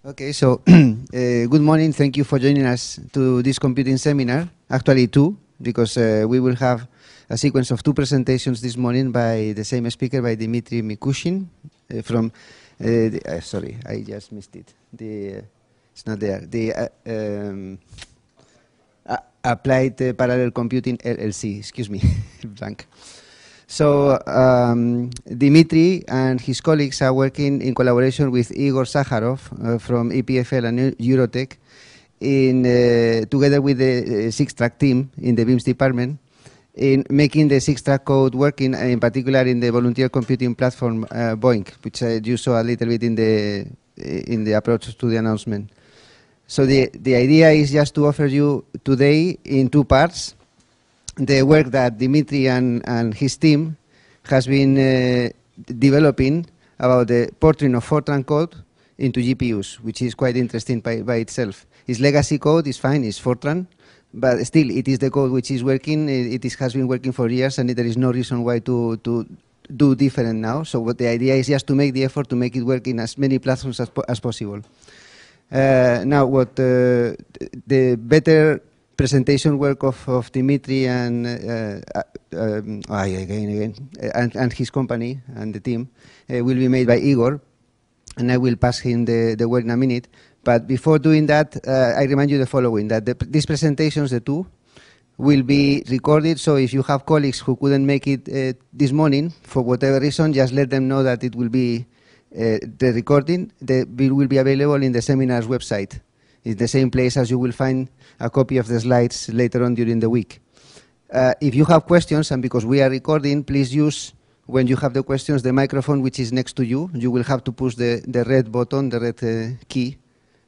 Okay, so uh, good morning. Thank you for joining us to this computing seminar. Actually, two, because uh, we will have a sequence of two presentations this morning by the same speaker, by Dimitri Mikushin uh, from. uh, the, sorry, I just missed it. The it's not there. The um, Applied Parallel Computing LLC. Excuse me, blank. So um, Dimitri and his colleagues are working in collaboration with Igor Zakharov uh, from EPFL and Eu- Eurotech, in uh, together with the uh, SixTrack team in the Beams department, in making the SixTrack code working, uh, in particular in the volunteer computing platform uh, BOINC, which uh, you saw a little bit in the in the approach to the announcement. So the the idea is just to offer you today in two parts the work that Dimitri and, and his team has been uh, developing about the porting of Fortran code into GPUs, which is quite interesting by, by itself. Its legacy code is fine, it's Fortran, but still it is the code which is working. It, it is, has been working for years, and there is no reason why to, to do different now. So what the idea is just to make the effort to make it work in as many platforms as, po- as possible. Uh, now, what uh, the better presentation work of, of Dimitri and uh, uh, um, again again and, and his company and the team uh, will be made by Igor, and I will pass him the, the word in a minute. But before doing that, uh, I remind you the following: that the, these presentations, the two, will be recorded. So if you have colleagues who couldn't make it uh, this morning for whatever reason, just let them know that it will be uh, the recording. Bill will be available in the seminar's website. It's the same place as you will find a copy of the slides later on during the week. Uh, if you have questions, and because we are recording, please use when you have the questions the microphone which is next to you. You will have to push the, the red button, the red uh, key,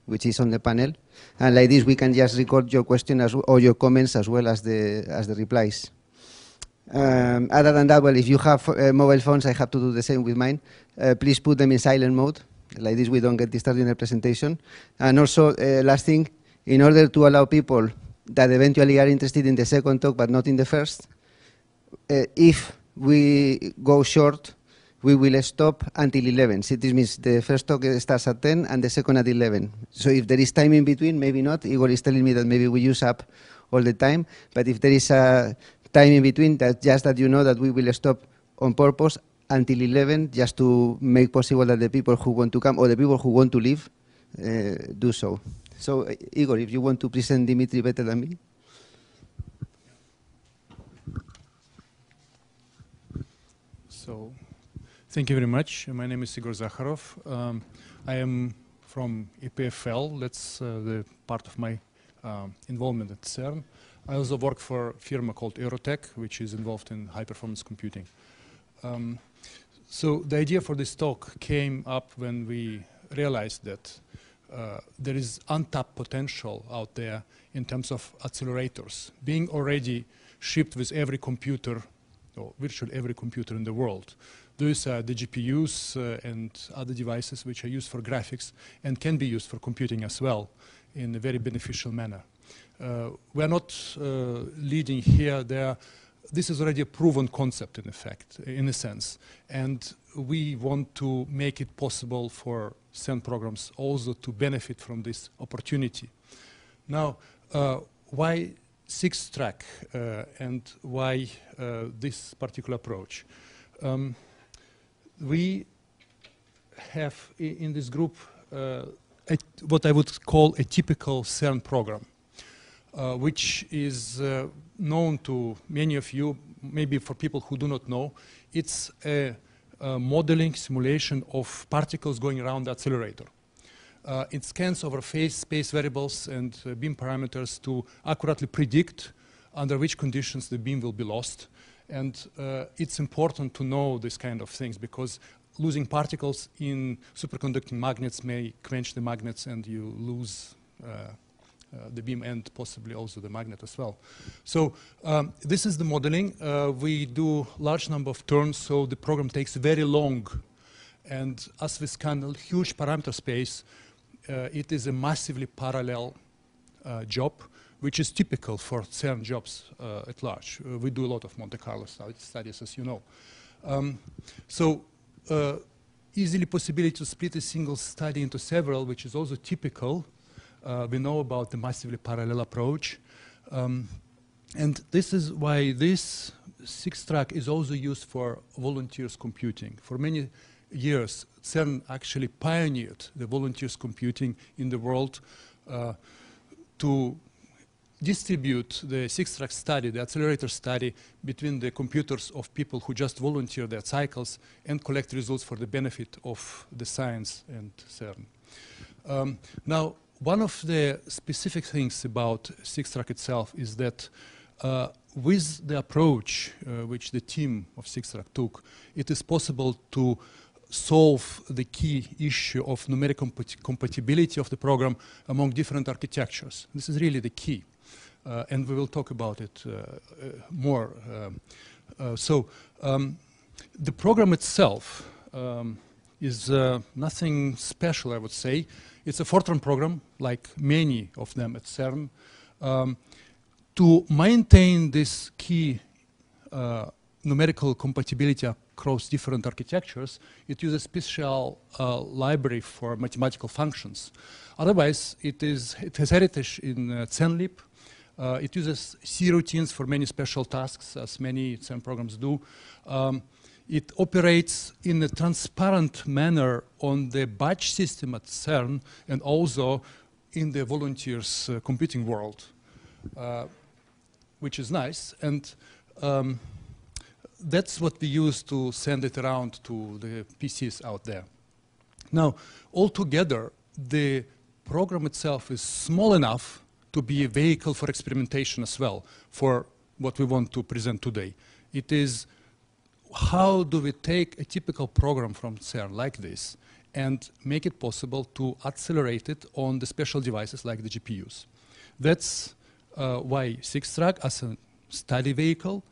which is on the panel, and like this we can just record your question as or your comments as well as the as the replies. Um, other than that, well, if you have uh, mobile phones, I have to do the same with mine. Uh, please put them in silent mode. Like this, we don't get disturbed in the presentation. And also, uh, last thing, in order to allow people that eventually are interested in the second talk but not in the first, uh, if we go short, we will stop until 11. So this means the first talk starts at 10 and the second at 11. So if there is time in between, maybe not. Igor is telling me that maybe we use up all the time. But if there is a time in between, that just that you know that we will stop on purpose until 11, just to make possible that the people who want to come or the people who want to leave uh, do so. So uh, Igor, if you want to present Dimitri better than me. So, thank you very much. My name is Igor Zakharov. Um, I am from EPFL. That's uh, the part of my um, involvement at CERN. I also work for a firm called Eurotech, which is involved in high-performance computing. Um, so the idea for this talk came up when we realized that uh, there is untapped potential out there in terms of accelerators being already shipped with every computer or virtually every computer in the world. Those are the GPUs uh, and other devices which are used for graphics and can be used for computing as well in a very beneficial manner. Uh, we are not uh, leading here. There, this is already a proven concept, in effect, in a sense, and we want to make it possible for CERN programs also to benefit from this opportunity. Now, uh, why SixTrack uh, and why uh, this particular approach? Um, we have in this group uh, a, what I would call a typical CERN program, uh, which is uh, known to many of you, maybe for people who do not know. It's a, a modeling simulation of particles going around the accelerator. Uh, it scans over phase space variables and uh, beam parameters to accurately predict under which conditions the beam will be lost. And uh, it's important to know this kind of things because losing particles in superconducting magnets may quench the magnets and you lose uh, the beam and possibly also the magnet as well. So um, this is the modeling. Uh, we do large number of turns, so the program takes very long. And as we scan a huge parameter space, uh, it is a massively parallel uh, job, which is typical for CERN jobs uh, at large. Uh, we do a lot of Monte Carlo studies, as you know. Um, so uh, easily possibility to split a single study into several, which is also typical. Uh, we know about the massively parallel approach. Um, and this is why this SixTrack is also used for volunteers computing. For many years, CERN actually pioneered the volunteers computing in the world uh, to distribute the SixTrack study, the accelerator study, between the computers of people who just volunteer their cycles and collect results for the benefit of the science and CERN. Um, now, one of the specific things about SixTrack itself is that uh, with the approach uh, which the team of SixTrack took, it is possible to solve the key issue of numeric compatibility of the program among different architectures. This is really the key. Uh, and we will talk about it uh, uh, more. Um, uh, so um, the program itself um, is nothing special, I would say. It's a Fortran program, like many of them at CERN. Um, to maintain this key uh, numerical compatibility across different architectures, it uses special uh, library for mathematical functions. Otherwise, it, is, it has heritage in uh. Uh, it uses C routines for many special tasks, as many CERN programs do. Um, it operates in a transparent manner on the batch system at CERN and also in the volunteers' uh, computing world. Uh, which is nice. And um, that's what we use to send it around to the PCs out there. Now, altogether, the program itself is small enough to be a vehicle for experimentation as well for what we want to present today. It is how do we take a typical program from CERN like this and make it possible to accelerate it on the special devices like the GPUs. That's uh, why SixTrack as a study vehicle,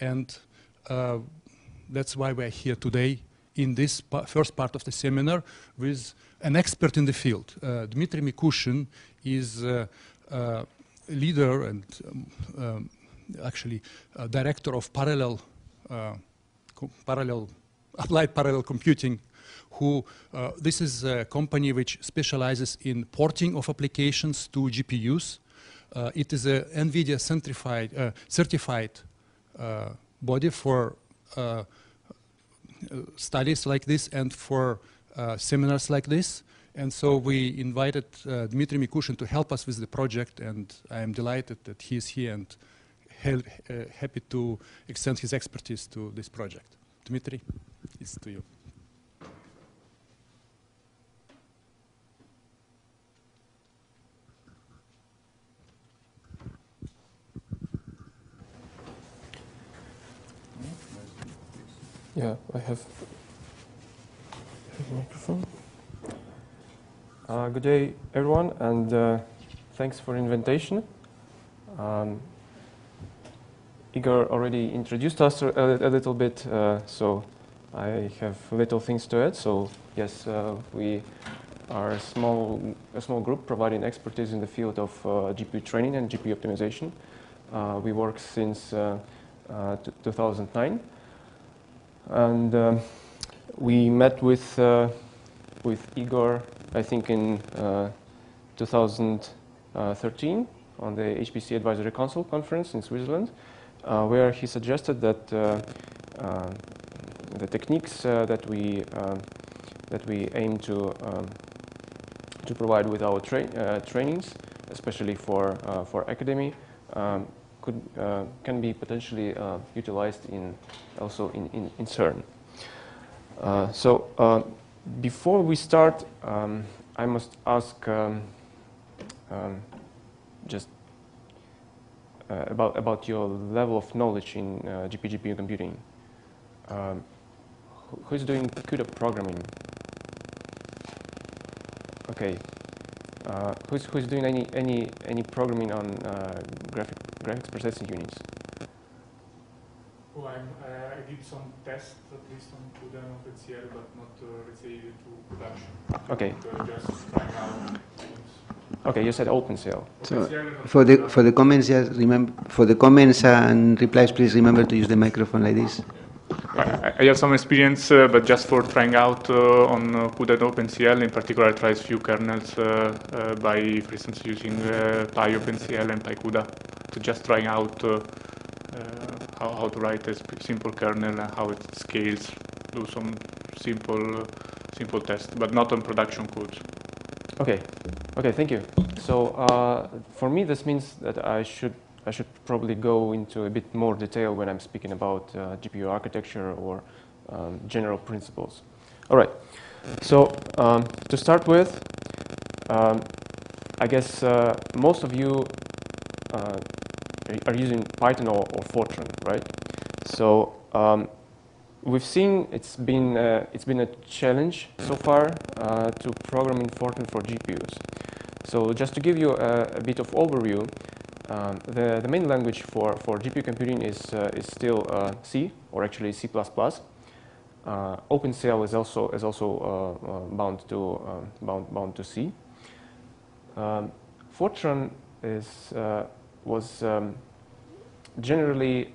and uh, that's why we're here today in this pa first part of the seminar with an expert in the field. Uh, Dmitry Mikushin is uh, uh, leader and um, um, actually director of parallel uh, parallel applied parallel computing who uh, this is a company which specializes in porting of applications to GPUs uh, it is a NVIDIA certified, uh, certified uh, body for studies like this and for seminars like this. And so we invited uh, Dmitry Mikushin to help us with the project, and I am delighted that he is here and uh, happy to extend his expertise to this project. Dmitry, it's to you. Yeah, I have, microphone. Uh, good day, everyone, and uh, thanks for the invitation. Um, Igor already introduced us a, a little bit, uh, so I have little things to add. So yes, uh, we are a small, a small group providing expertise in the field of uh, GPU training and GPU optimization. We work since 2009 and um, we met with with Igor, I think in uh, 2013 on the HPC Advisory Council conference in Switzerland, where he suggested that uh, uh, the techniques that we um, that we aim to um, to provide with our tra trainings, especially for for academy, um, could, uh, can be potentially uh, utilized in also in, in, in CERN. Uh, so uh, before we start, um, I must ask um, um, just uh, about, about your level of knowledge in uh, GPGPU computing. Um, who's doing CUDA programming? Okay, uh, who's, who's doing any, any, any programming on uh, graphic, graphics processing units? Oh, I'm, uh, I did some tests, at least on CUDA and OpenCL, but not, uh, let's say, to production. Okay. just trying out Okay, you said OpenCL. So for the for the comments, just remember for the comments and replies, please remember to use the microphone like this. I, I have some experience, uh, but just for trying out uh, on uh, CUDA and OpenCL. In particular, I tried few kernels uh, uh, by, for instance, using uh, PyOpenCL and PyCUDA to just trying out uh, uh, how, how to write a simple kernel and how it scales. Do some simple, uh, simple tests, but not on production codes. Okay, okay, thank you. So uh, for me, this means that I should I should probably go into a bit more detail when I'm speaking about uh, GPU architecture or um, general principles. All right. So um, to start with, um, I guess uh, most of you uh, are using Python or, or Fortran, right? So um, we've seen it's been uh, it's been a challenge so far uh, to program in Fortran for GPUs. So just to give you a, a bit of overview, um, the the main language for for GPU computing is uh, is still uh, C or actually C++. Uh, OpenCL is also is also uh, bound to um, bound bound to C. Um, Fortran is was um, generally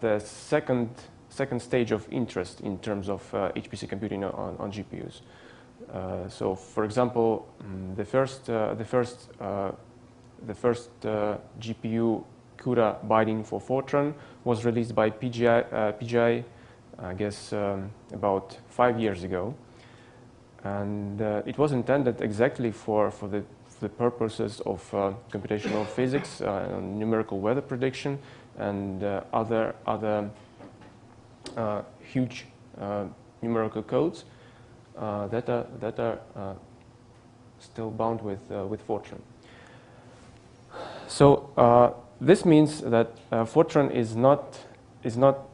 the second second stage of interest in terms of uh, HPC computing on, on GPUs. Uh, so, for example, the first uh, the first uh, the first uh, GPU CUDA binding for Fortran was released by PGI, uh, PGI I guess um, about five years ago, and uh, it was intended exactly for for the for the purposes of uh, computational physics, uh, numerical weather prediction, and uh, other other uh, huge uh, numerical codes uh, that are that are uh, still bound with uh, with Fortran. So uh, this means that uh, Fortran is not is not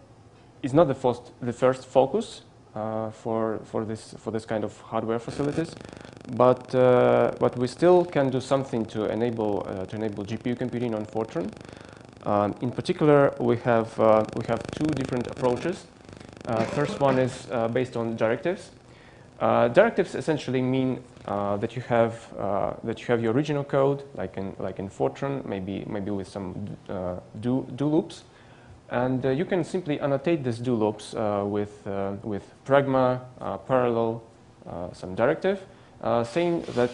is not the first the first focus uh, for for this for this kind of hardware facilities, but uh, but we still can do something to enable uh, to enable GPU computing on Fortran. Um, in particular, we have uh, we have two different approaches. Uh, first one is uh, based on directives. Uh, directives essentially mean uh, that you have uh, that you have your original code, like in like in Fortran, maybe maybe with some uh, do do loops, and you can simply annotate these do loops with with pragma, parallel, some directive, saying that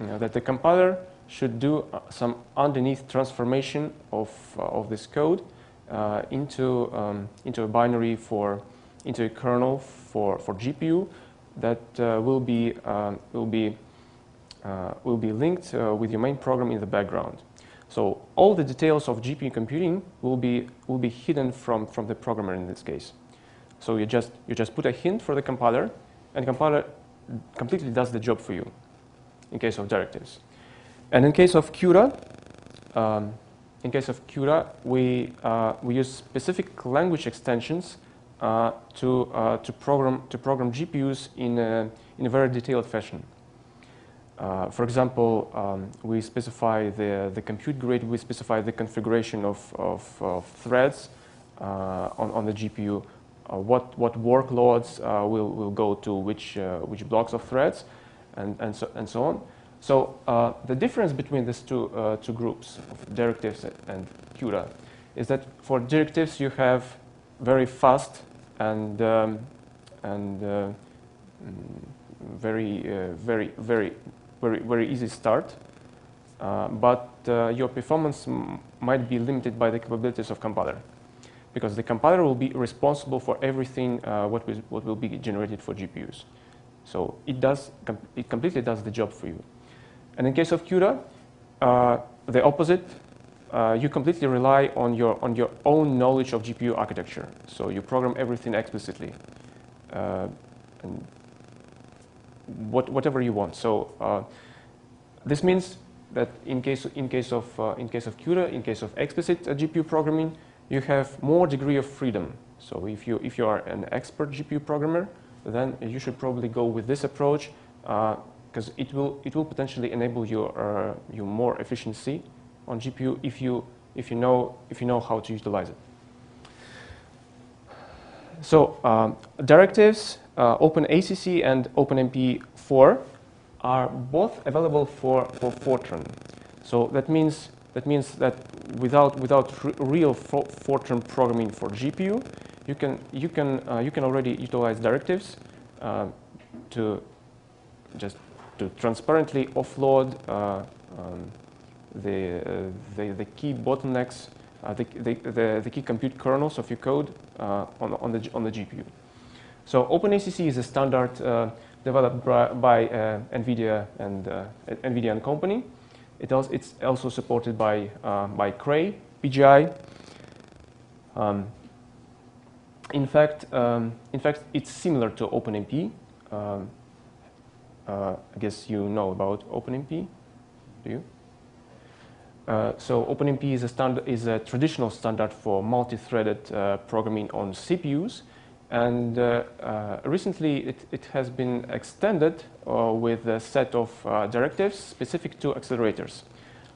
you know, that the compiler should do some underneath transformation of of this code into um, into a binary for into a kernel for for GPU that uh, will be um, will be uh, will be linked uh, with your main program in the background. So all the details of GPU computing will be will be hidden from from the programmer in this case. So you just you just put a hint for the compiler, and the compiler completely does the job for you. In case of directives, and in case of CUDA, um, in case of CUDA, we uh, we use specific language extensions to, uh, to, program, to program GPUs in a, in a very detailed fashion. Uh, for example, um, we specify the, the compute grid, we specify the configuration of, of, of threads uh, on, on the GPU, uh, what, what workloads uh, will, will go to which, which blocks of threads, and, and, so, and so on. So the difference between these two, two groups of directives and CUDA is that for directives you have very fast and um, and uh, very uh, very very very very easy start. Uh, but uh, your performance might be limited by the capabilities of compiler, because the compiler will be responsible for everything uh, what, will, what will be generated for GPUs. So it does com it completely does the job for you. And in case of CUDA, uh, the opposite uh, you completely rely on your, on your own knowledge of GPU architecture. So you program everything explicitly, uh, and what, whatever you want. So uh, this means that in case, in case of, uh, in case of CUDA, in case of explicit uh, GPU programming, you have more degree of freedom. So if you, if you are an expert GPU programmer, then you should probably go with this approach because uh, it will, it will potentially enable your, your more efficiency on GPU if you, if you, know, if you know how to utilize it. So um, directives, uh, OpenACC and OpenMP4 are both available for, for Fortran. So that means that means that without, without real Fortran programming for GPU, you can, you can, uh, you can already utilize directives uh, to just to transparently offload uh, um, the, uh, the, the, key bottlenecks, uh, the, the, the, key compute kernels of your code uh, on, on, the, on the GPU. So OpenACC is a standard developed by NVIDIA and NVIDIA and company. It also, it's also supported by, by Cray, PGI, um, in fact, um, in fact, it's similar to OpenMP. Um, uh, I guess you know about OpenMP, do you? Uh, so OpenMP is a, standard, is a traditional standard for multi-threaded uh, programming on CPUs. And uh, uh, recently it, it, has been extended uh, with a set of directives specific to accelerators.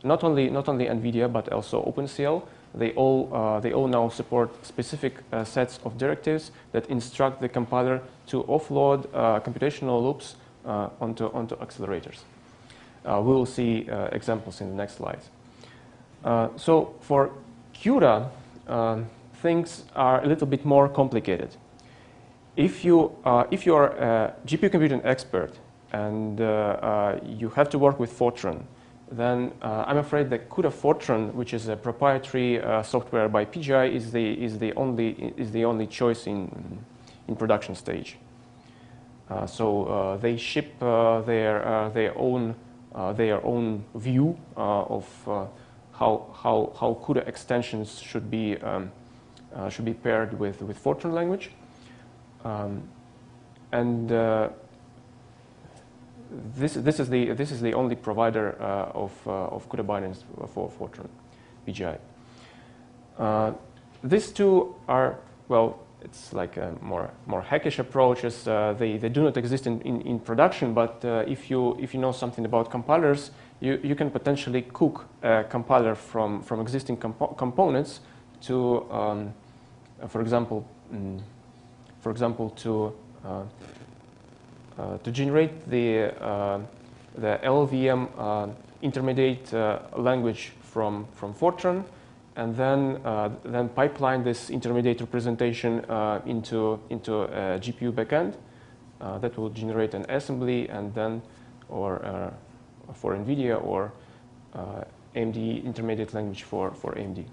Not only, not only NVIDIA, but also OpenCL they all, they all now support specific sets of directives that instruct the compiler to offload computational loops onto, onto accelerators. We will see examples in the next slides. So for CUDA, um, things are a little bit more complicated. If you, if you are a GPU computing expert and you have to work with Fortran, then uh, I'm afraid that CUDA Fortran, which is a proprietary uh, software by PGI, is the, is the, only, is the only choice in, in production stage. Uh, so uh, they ship uh, their, uh, their, own, their own view of how, how, how CUDA extensions should be, um, should be paired with, with Fortran language. Um, and this, this, is the, this is the only provider uh, of, uh, of CUDA binaries for Fortran, PGI. Uh, these two are, well, it's like a more, more hackish approaches. Uh, they, they do not exist in, in, in production, but uh, if, you, if you know something about compilers, you, you can potentially cook a compiler from, from existing compo components to, um, for example, mm, for example, to uh, uh, to generate the, uh, the LLVM uh, intermediate language from, from Fortran and then, then pipeline this intermediate representation into, into a GPU backend that will generate an assembly and then, or for NVIDIA or AMD intermediate language for, for AMD.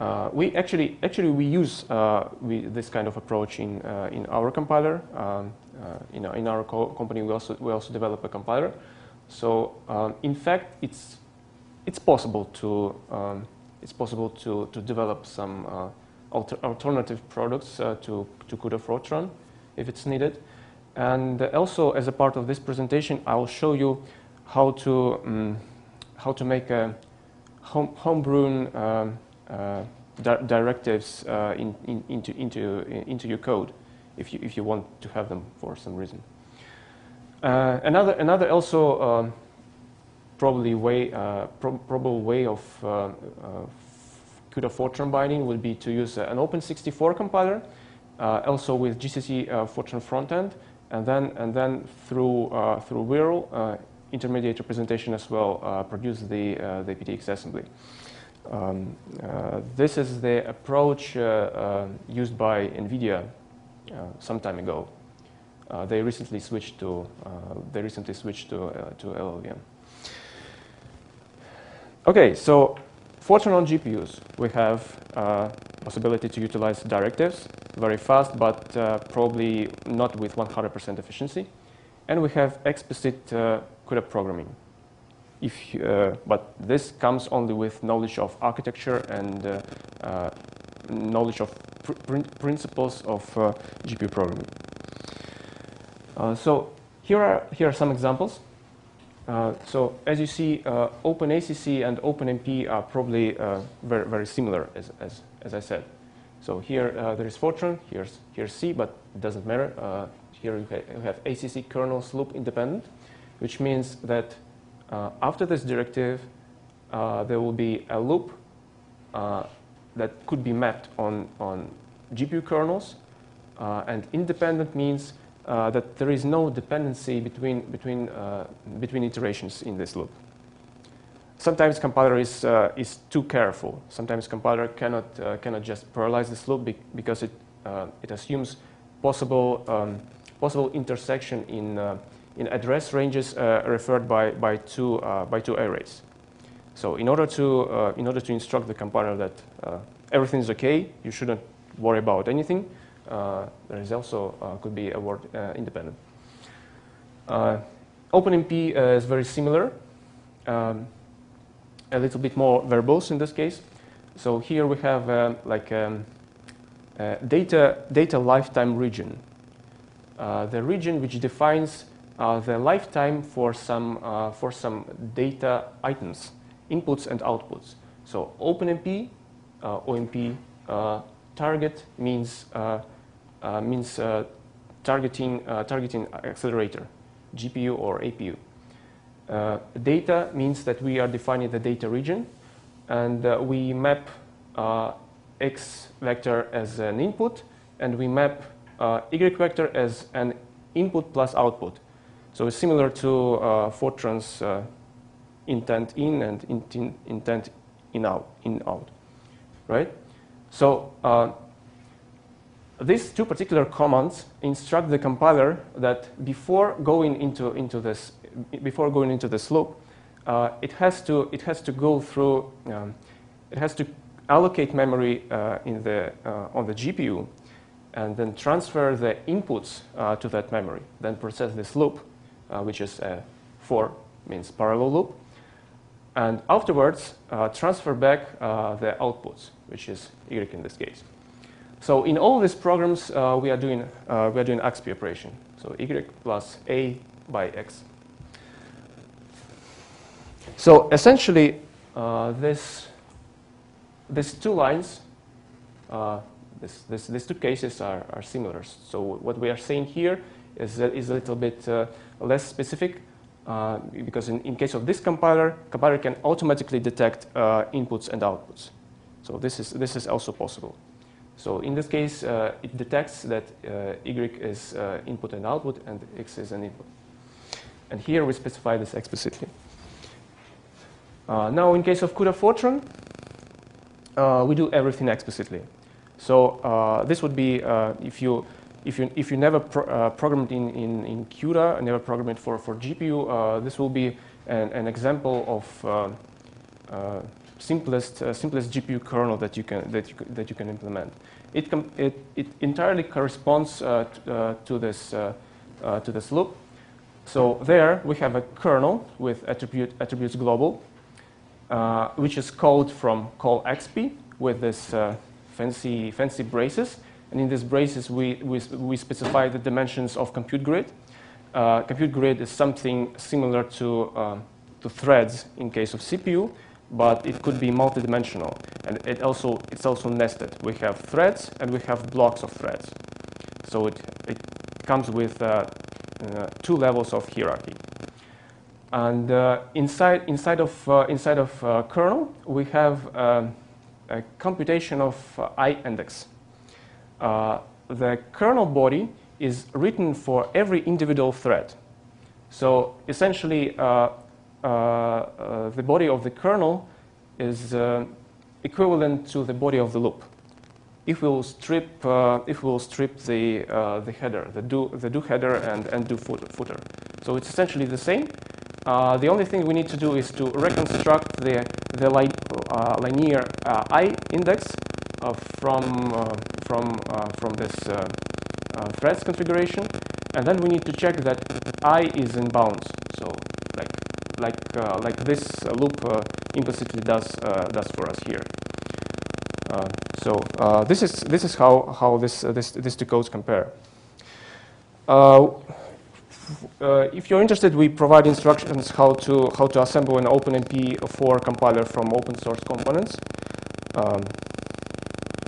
Uh, we actually, actually we use uh, we, this kind of approach in, uh, in our compiler. Um, uh, in, our, in our co company, we also, we also develop a compiler. So um, in fact, it's, it's possible to, um, it's possible to, to develop some uh, alter alternative products uh, to, to CUDA Fortran if it's needed. And also, as a part of this presentation, I will show you how to, um, how to make a home, homebrew um, uh, di directives uh, in, in, into, into, into your code if you, if you want to have them for some reason. Uh, another, another also um, probably way, pro probable way of CUDA Fortran binding would be to use an Open64 compiler, also with GCC Fortran frontend, and then, and then through, through WHIRL, intermediate representation as well, uh, produce the, uh, the PTX assembly. Um, uh, this is the approach uh, uh, used by NVIDIA some time ago. they recently switched to they recently switched to to LLVM. Okay, so Fortran on GPUs, we have uh, possibility to utilize directives very fast, but uh, probably not with 100% efficiency. And we have explicit uh, CUDA programming if, uh, but this comes only with knowledge of architecture and uh, uh, knowledge of pr principles of uh, GPU programming. So here are, here are some examples. So as you see, OpenACC and OpenMP are probably very, very similar, as, as, as I said. So here there is Fortran, here's, here's C, but it doesn't matter. here you, ha you have ACC kernels loop independent, which means that uh, after this directive, uh, there will be a loop uh, that could be mapped on, on GPU kernels. and independent means that there is no dependency between, between, between iterations in this loop. Sometimes compiler is, uh, is too careful. Sometimes compiler cannot, uh, cannot just parallelize this loop be because it, uh, it assumes possible, um, possible intersection in, uh, in address ranges uh, referred by, by, two, uh, by two arrays. So in order to, in order to instruct the compiler that everything is okay, you shouldn't worry about anything, there is also could be a word independent. OpenMP is very similar. Um, a little bit more verbose in this case. So here we have um, like um, data, data lifetime region. Uh, the region which defines uh, the lifetime for some, uh, for some data items, inputs and outputs. So OpenMP, uh, OMP uh, target means, means targeting, targeting accelerator, GPU or APU. Uh, data means that we are defining the data region and uh, we map uh, x vector as an input and we map uh, y vector as an input plus output. So it's similar to uh, Fortran's uh, intent in and in intent in out, in out, right? So these two particular commands instruct the compiler that before going into, into this before going into the slope, uh, it, has to, it has to go through, um, it has to allocate memory uh, in the, uh, on the GPU and then transfer the inputs uh, to that memory, then process this loop, uh, which is for, means parallel loop, and afterwards transfer back the outputs, which is y in this case. So in all these programs, we are doing we are doing AXPY operation. So y plus a by x. So essentially, uh, this, these two lines, uh, this, this, these two cases are, are similar. So what we are saying here is, is a little bit uh, less specific uh, because in, in case of this compiler, compiler can automatically detect uh, inputs and outputs. So this is, this is also possible. So in this case, uh, it detects that Y is input and output and X is an input. And here we specify this explicitly. Uh, now, in case of CUDA Fortran, uh, we do everything explicitly. So uh, this would be if you if you if you never pro uh, programmed in in in CUDA, never programmed for for GPU, uh, this will be an, an example of uh, simplest simplest GPU kernel that you can that you that you can implement. It it it entirely corresponds to this to this loop. So there we have a kernel with attribute attributes global, uh, which is called from call XP with this uh, fancy, fancy braces. And in these braces, we, we, we specify the dimensions of compute grid. Uh, compute grid is something similar to, um, to threads in case of CPU, but it could be multidimensional. And it also, it's also nested. We have threads and we have blocks of threads. So it, it comes with uh, uh, two levels of hierarchy. And uh, inside, inside of, uh, inside of uh, kernel, we have um, a computation of uh, I index. Uh, the kernel body is written for every individual thread. So essentially, uh, the body of the kernel is equivalent to the body of the loop. If we'll strip, if we'll strip the, the header, the do, the do header and, and do footer. So it's essentially the same, uh, the only thing we need to do is to reconstruct the, the li uh, linear uh, i index uh, from, uh, from, from this threads configuration. And then we need to check that i is in bounds. So like, like, like this loop implicitly does, does for us here. so this, is, this is how, how this, this, these two codes compare. Uh, if you're interested, we provide instructions how to how to assemble an OpenMP4 compiler from open source components. Um,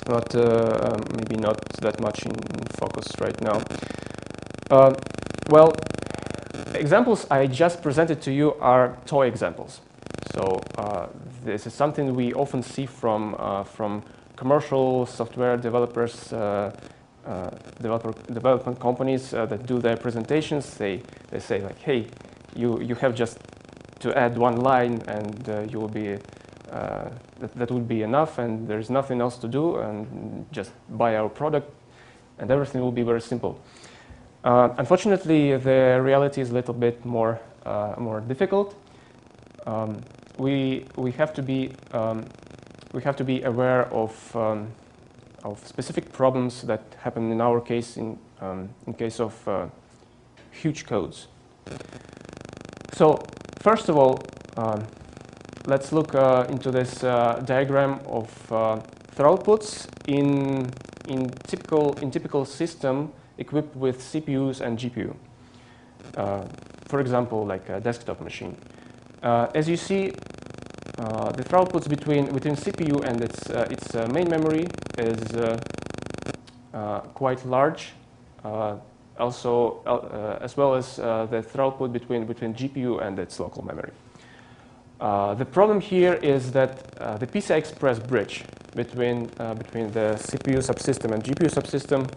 but uh, um, maybe not that much in, focus right now. Uh, well, examples I just presented to you are toy examples. So uh, this is something we often see from uh, from commercial software developers uh, developer, development companies uh, that do their presentations, they, they say like, hey, you, you have just to add one line and uh, you will be uh, that, that would be enough and there's nothing else to do and just buy our product and everything will be very simple. Uh, unfortunately, the reality is a little bit more, uh, more difficult. Um, we, we, have to be, um, we have to be aware of, um, of specific problems that happen in our case in, um, in case of uh, huge codes. So first of all, um, let's look uh, into this uh, diagram of uh, throughputs in, in, typical, in typical system equipped with CPUs and GPU. Uh, for example, like a desktop machine. Uh, as you see, the throughputs between, between CPU and its, its main memory is quite large also uh, as well as uh, the throughput between, between GPU and its local memory. Uh, the problem here is that uh, the PCI Express bridge between, uh, between the CPU subsystem and GPU subsystem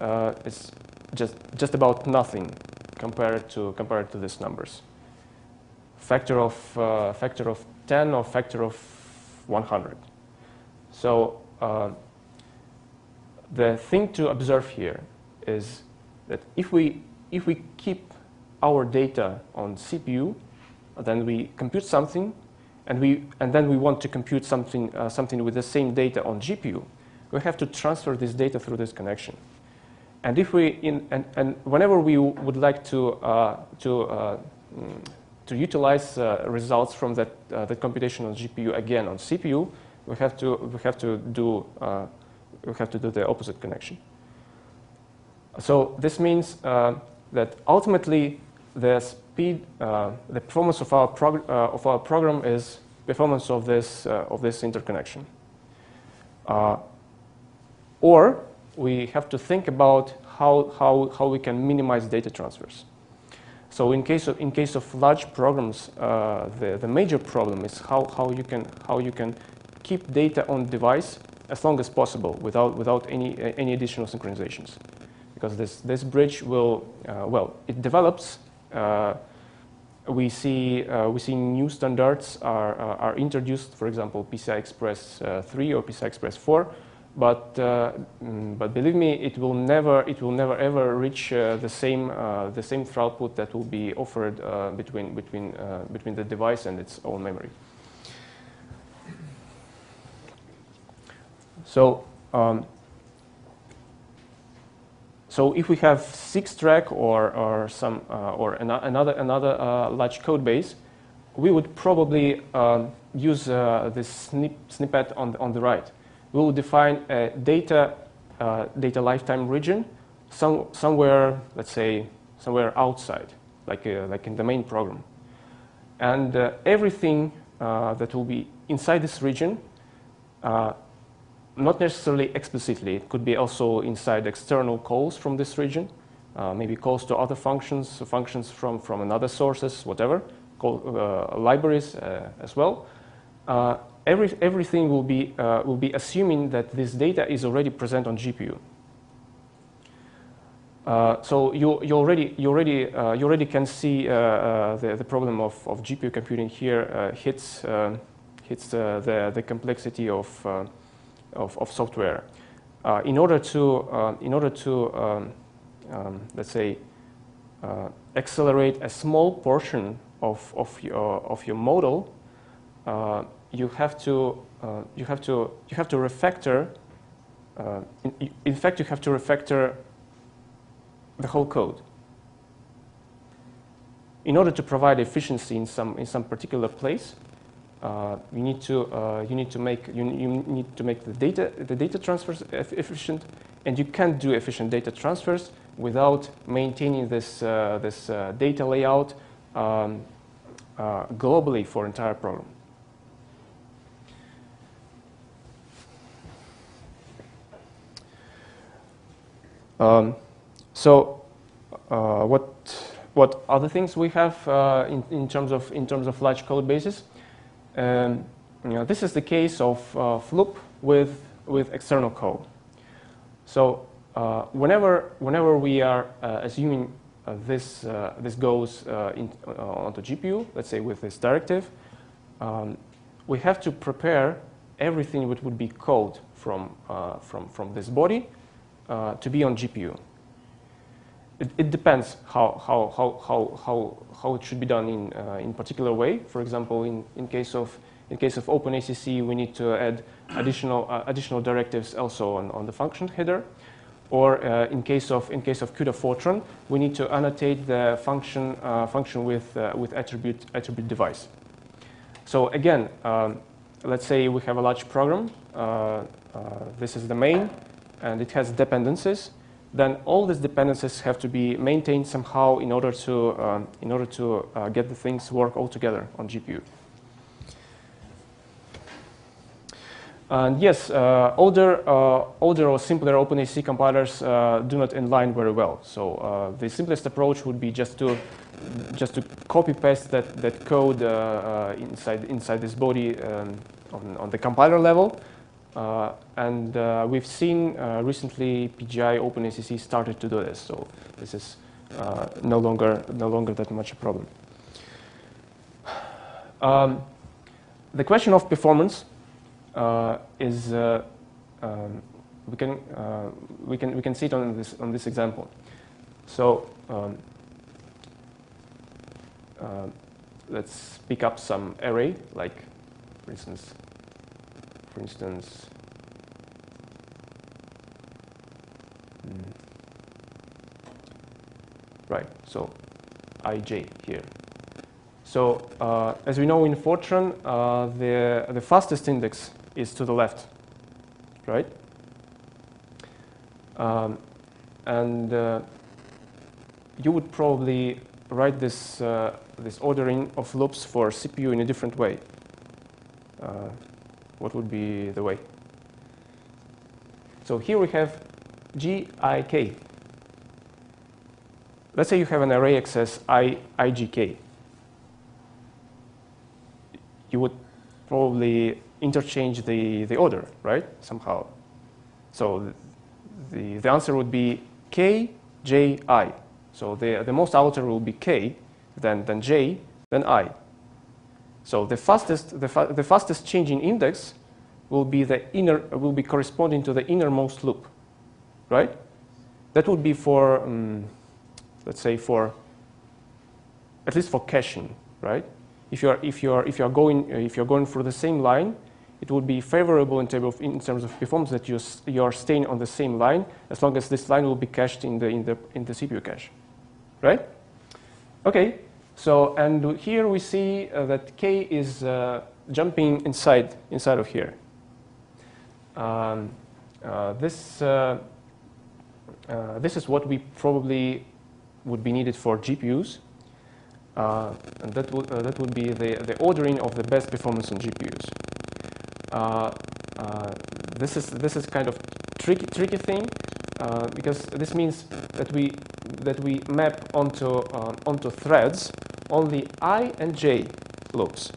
uh, is just, just about nothing compared to, compared to these numbers. Factor of, uh, factor of 10 or factor of 100. So uh, the thing to observe here is that if we, if we keep our data on CPU then we compute something, and, we, and then we want to compute something, uh, something with the same data on GPU, we have to transfer this data through this connection. And, if we in, and, and whenever we would like to, uh, to, uh, mm, to utilize uh, results from that, uh, that computation on GPU again on CPU, we have to, we have to, do, uh, we have to do the opposite connection. So this means that ultimately the speed, the performance of our, of our program is performance of this, of this interconnection. Or we have to think about how, how, how we can minimize data transfers. So in case of, in case of large programs, uh, the, the major problem is how, how, you can, how you can keep data on device as long as possible without, without any, any additional synchronizations. Because this, this bridge will, uh, well, it develops uh, we see uh, we see new standards are uh, are introduced. For example, PCI Express 3 or PCI Express 4 but uh, mm, but believe me, it will never it will never ever reach uh, the same uh, the same throughput that will be offered between between between the device and its own memory. So. Um, so if we have SixTrack or, or, some, uh, or another, another uh, large code base, we would probably um, use uh, this snip, snippet on the, on the right. We will define a data, uh, data lifetime region some, somewhere, let's say, somewhere outside, like, uh, like in the main program. And uh, everything that will be inside this region not necessarily explicitly. It could be also inside external calls from this region, uh, maybe calls to other functions, functions from, from another sources, whatever, call, uh, libraries uh, as well. Uh, every, everything will be, uh, will be assuming that this data is already present on GPU. Uh, so you, you, already, you, already, uh, you already can see uh, uh the, the problem of, of GPU computing here hits, hits the, the complexity of of, of software. Uh, in order to, uh, in order to um, um, let's say, uh, accelerate a small portion of, of, your, of your model, uh, you have to, uh, you have to, you have to refactor, uh, in, in fact, you have to refactor the whole code in order to provide efficiency in some, in some particular place, uh, you need to uh, you need to make you, you need to make the data the data transfers efficient, and you can't do efficient data transfers without maintaining this uh, this uh, data layout um, globally for entire program. Um, so, uh, what what other things we have in, in terms of in terms of large code bases? Um, you know, this is the case of uh, Floop with, with external code. So uh, whenever, whenever we are uh, assuming this, uh, this goes uh, in, onto GPU, let's say with this directive, um, we have to prepare everything that would be code from, from, from this body to be on GPU. It, it, depends how, how, how, how, how, how it should be done in, uh, in particular way. For example, in, in, case of, in case of OpenACC, we need to add additional, uh, additional directives also on, on the function header. Or uh, in case of in case of CUDA Fortran, we need to annotate the function uh, function with uh, with attribute attribute device. So again, um, let's say we have a large program. Uh, uh, this is the main, and it has dependencies. Then all these dependencies have to be maintained somehow in order to um, in order to uh, get the things work all together on GPU. And yes, uh, older, uh, older or simpler OpenACC compilers uh, do not inline very well. So uh, the simplest approach would be just to just to copy paste that that code uh, inside inside this body um, on, on the compiler level. And we've seen recently PGI OpenACC started to do this. So this is no longer no longer that much a problem. Um, the question of performance uh, is uh, um, we can uh, we can we can see it on this on this example. So um, uh, let's pick up some array, like for instance, for instance. Hmm. Right, so ij here. So uh, as we know in Fortran, uh, the, the fastest index is to the left, right? Um, and uh, you would probably write this, uh, this ordering of loops for CPU in a different way. What would be the way? So here we have GIK. Let's say you have an array access I, IGK. You would probably interchange the, the order, right, somehow. So the, the answer would be K, J, I. So the, the most outer will be K, then, then J, then I. So the fastest, the, fa the fastest changing index will be the inner, will be corresponding to the innermost loop, right? That would be for, um, let's say for, at least for caching, right? If you're, if you're, if you're going, if you're going through the same line, it would be favorable in terms of, in terms of performance that you, you are staying on the same line as long as this line will be cached in the, in the, in the CPU cache, right? Okay, so and here we see uh, that K is uh, jumping inside, inside of here. Um, uh, this, uh, uh, this is what we probably would be needed for GPUs. Uh, and that would, that would be the, the ordering of the best performance on GPUs. This is this is kind of tricky tricky thing uh, because this means that we that we map onto onto threads only i and j loops,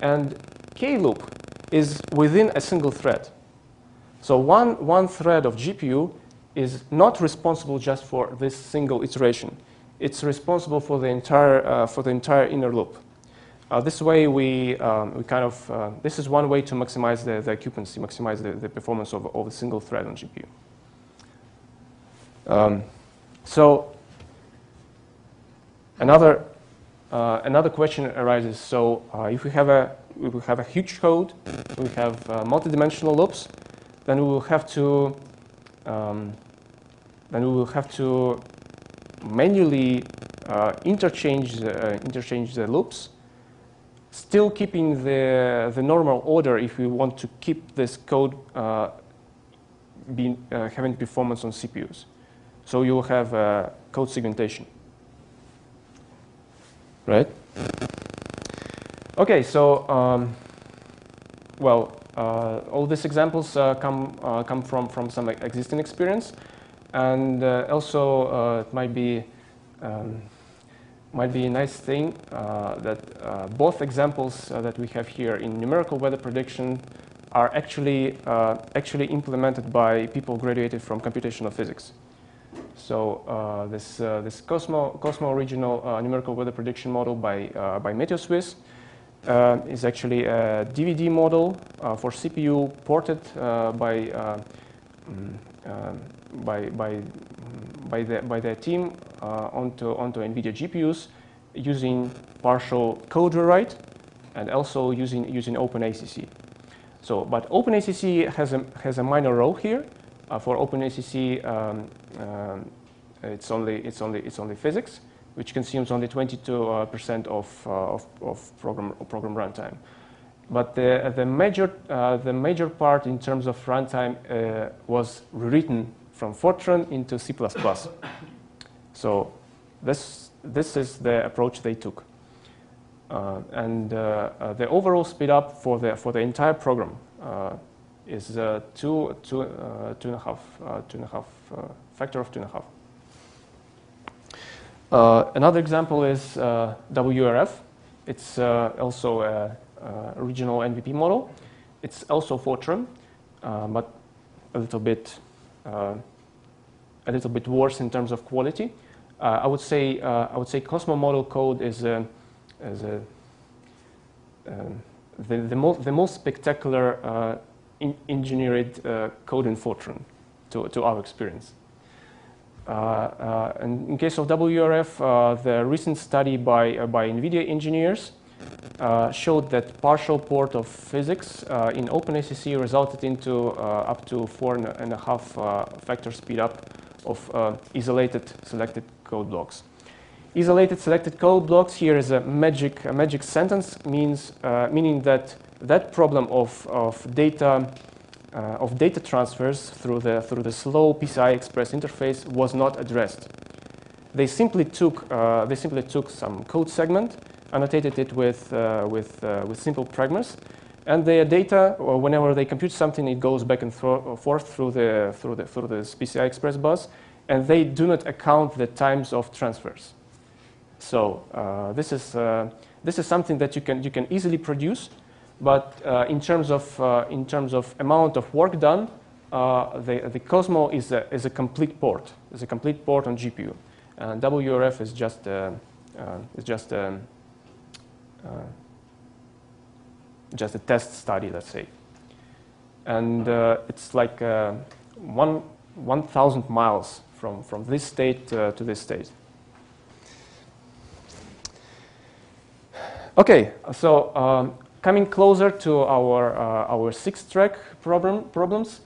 and k loop is within a single thread. So one one thread of GPU is not responsible just for this single iteration. It's responsible for the entire uh, for the entire inner loop. Uh, this way, we, um, we kind of, uh, this is one way to maximize the, the occupancy, maximize the, the performance of, of a single thread on GPU. Um, so another, uh, another question arises. So uh, if we have a, if we have a huge code, we have uh, multi-dimensional loops, then we will have to, um, then we will have to manually uh, interchange, interchange the loops still keeping the, the normal order if we want to keep this code uh, being, uh, having performance on CPUs. So you will have uh, code segmentation. Right? Okay, so, um, well, uh, all these examples uh, come, uh, come from, from some existing experience. And also, it might be um, might be a nice thing uh, that uh, both examples uh, that we have here in numerical weather prediction are actually, actually implemented by people graduated from computational physics. So uh, this, uh, this Cosmo, Cosmo regional uh, numerical weather prediction model by, uh, by MeteoSwiss uh, is actually a DVD model uh, for CPU ported by, mm, by, by, by, the, by the team onto, onto NVIDIA GPUs using partial code rewrite and also using, using OpenACC. So, but OpenACC has a, has a minor role here. Uh, for OpenACC, um, um, it's, only, it's, only, it's only physics, which consumes only 22% uh, of, uh, of, of, program, program runtime. But the, the, major, uh, the major part in terms of runtime was rewritten from Fortran into C++. so this, this is the approach they took. Uh, and uh, uh, the overall speed up for the, for the entire program is two, two, two and a half, two and a half, factor of two and a half. Uh, another example is uh, WRF. It's uh, also a, a, regional NVP model. It's also Fortran, but a little bit a little bit worse in terms of quality. I would say I would say Cosmo model code is as a, um, the, the, the, most spectacular uh, engineered uh, code in Fortran to, to our experience. Uh, uh in case of WRF, the recent study by, by NVIDIA engineers showed that partial port of physics in OpenACC resulted into up to four and a half factor speed up of isolated selected code blocks. Isolated selected code blocks here is a magic, a magic sentence, means, uh, meaning that that problem of, of, data, uh, of data transfers through the, through the slow PCI Express interface was not addressed. They simply took, uh, they simply took some code segment, annotated it with, uh, with, uh, with simple pragmas, and their data, or whenever they compute something, it goes back and forth through the, through, the, through PCI Express bus, and they do not account the times of transfers. So uh, this, is, uh, this is something that you can, you can easily produce, but uh, in, terms of, uh, in terms of amount of work done, uh, the, the Cosmo is a, is a complete port. It's a complete port on GPU. And WRF is just, uh, is just, um, just a test study, let's say. And it's like one, 1,000 miles from, from this state to this state. Okay, so um, coming closer to our, uh, our SixTrack problem, problems,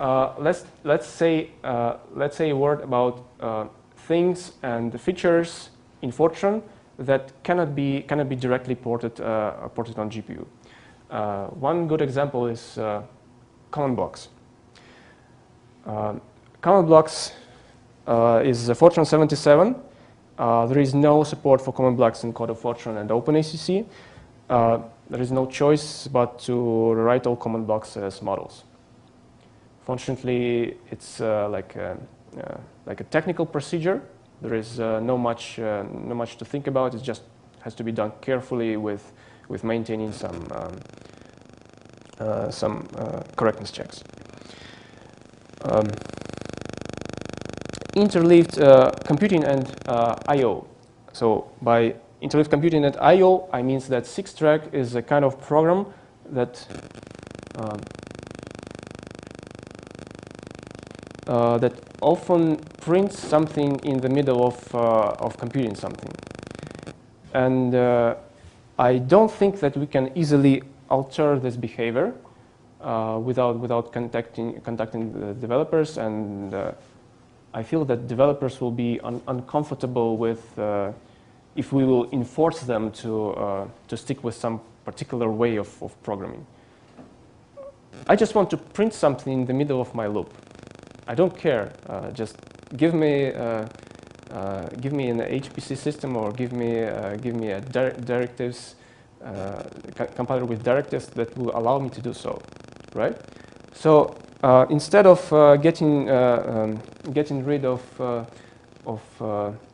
uh, let's, let's, say, uh, let's say a word about uh, things and features in Fortran that cannot be, cannot be directly ported, uh, ported on GPU. Uh, one good example is common blocks. common blocks is Fortran 77 uh, there is no support for common blocks in CUDA Fortran and OpenACC. Uh, there is no choice but to write all common blocks as models. Fortunately, it's uh, like, a, uh, like a technical procedure. There is uh, no, much, uh, no much to think about. It just has to be done carefully with, with maintaining some, um, some correctness checks. Um, interleaved uh, computing and uh, I.O. So by interleaved computing and I.O., I means that SixTrack is a kind of program that um, uh, that often prints something in the middle of, uh, of computing something. And uh, I don't think that we can easily alter this behavior uh, without, without contacting, contacting the developers and I feel that developers will be un uncomfortable with uh, if we will enforce them to, uh, to stick with some particular way of, of programming. I just want to print something in the middle of my loop. I don't care. Uh, just give me, uh, uh, give me an HPC system or give me, uh, give me a dir directives, compiler with directives that will allow me to do so, right? So uh, instead of uh, getting uh, um, getting rid of of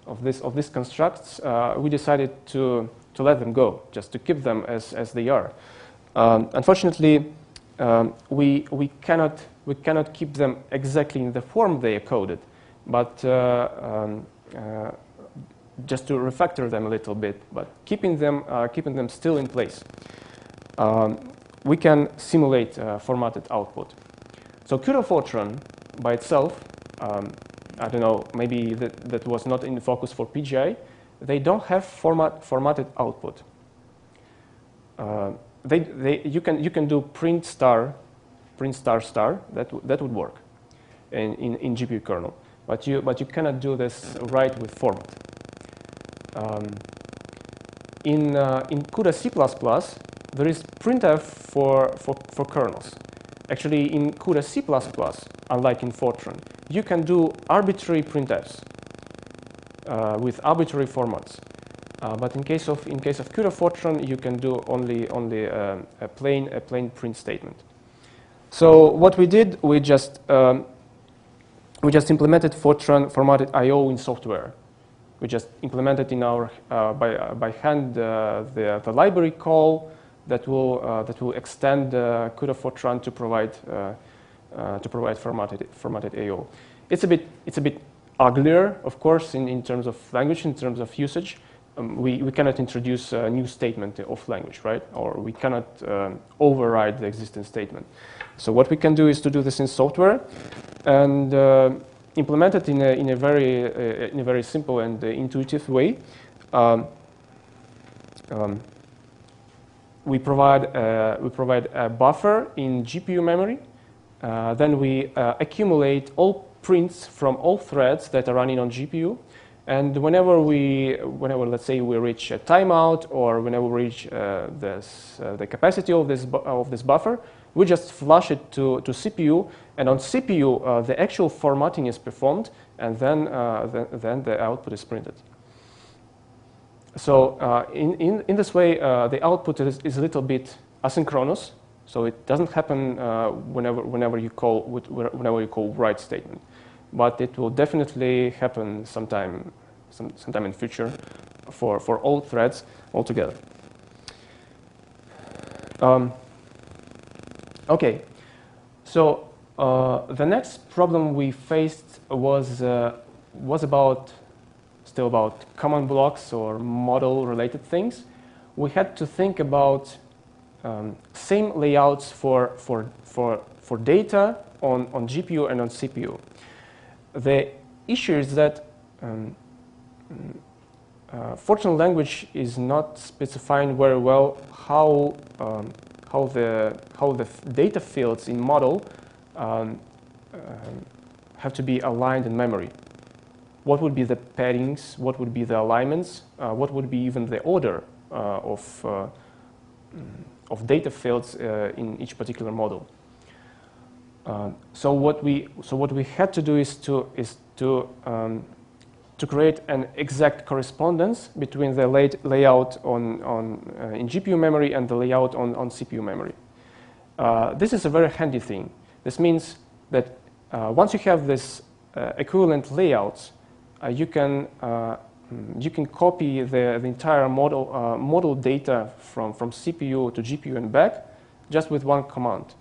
of this of these constructs, we decided to to let them go, just to keep them as as they are. Um, unfortunately, um, we we cannot we cannot keep them exactly in the form they are coded, but uh, um, uh, just to refactor them a little bit, but keeping them, uh, keeping them still in place. Um, we can simulate uh, formatted output. So CUDA Fortran by itself, um, I don't know, maybe that, that was not in focus for PGI, they don't have format, formatted output. Uh, they, they, you, can, you can do print star, print star star, that, that would work in, in, in GPU kernel. But you, but you cannot do this right with format. Um, in, uh, in CUDA C++, there is printf for, for, for kernels. Actually, in CUDA C++, unlike in Fortran, you can do arbitrary printfs uh, with arbitrary formats. Uh, but in case of in case of CUDA Fortran, you can do only only um, a plain a plain print statement. So what we did, we just um, we just implemented Fortran formatted I/O in software. We just implemented in our uh, by uh, by hand uh, the the library call that will uh, that will extend CUDA Fortran to provide to provide formatted formatted I/O. It's a bit it's a bit uglier, of course, in, in terms of language, in terms of usage um, we, we cannot introduce a new statement of language, right? Or we cannot um, override the existing statement. So what we can do is to do this in software and uh, implement it in a, in a, very, uh, in a very simple and uh, intuitive way. Um, um we, provide, uh, we provide a buffer in GPU memory. Uh, then we uh, accumulate all prints from all threads that are running on GPU and whenever we, whenever let's say we reach a timeout or whenever we reach uh, this, uh, the capacity of this, of this buffer, we just flush it to, to CPU. And on CPU, uh, the actual formatting is performed, and then, the, then the output is printed. So in, in, in this way, the output is a little bit asynchronous. So it doesn't happen whenever, whenever, you call, whenever you call write statement but it will definitely happen sometime, some, sometime in future for, for all threads altogether. Um, okay, so uh, the next problem we faced was, uh, was about, still about common blocks or model-related things. We had to think about um, same layouts for, for, for, for data on, on GPU and on CPU the issue is that um, uh, Fortran language is not specifying very well how um, how the how the data fields in model um, uh, have to be aligned in memory. What would be the paddings? What would be the alignments? Uh, what would be even the order uh, of uh, of data fields uh, in each particular model? Uh, so what we so what we had to do is to is to um, to create an exact correspondence between the lay layout on on uh, in GPU memory and the layout on on CPU memory. Uh, this is a very handy thing. This means that uh, once you have this uh, equivalent layouts, you can you can copy the, the entire model model data from from CPU to GPU and back just with one command.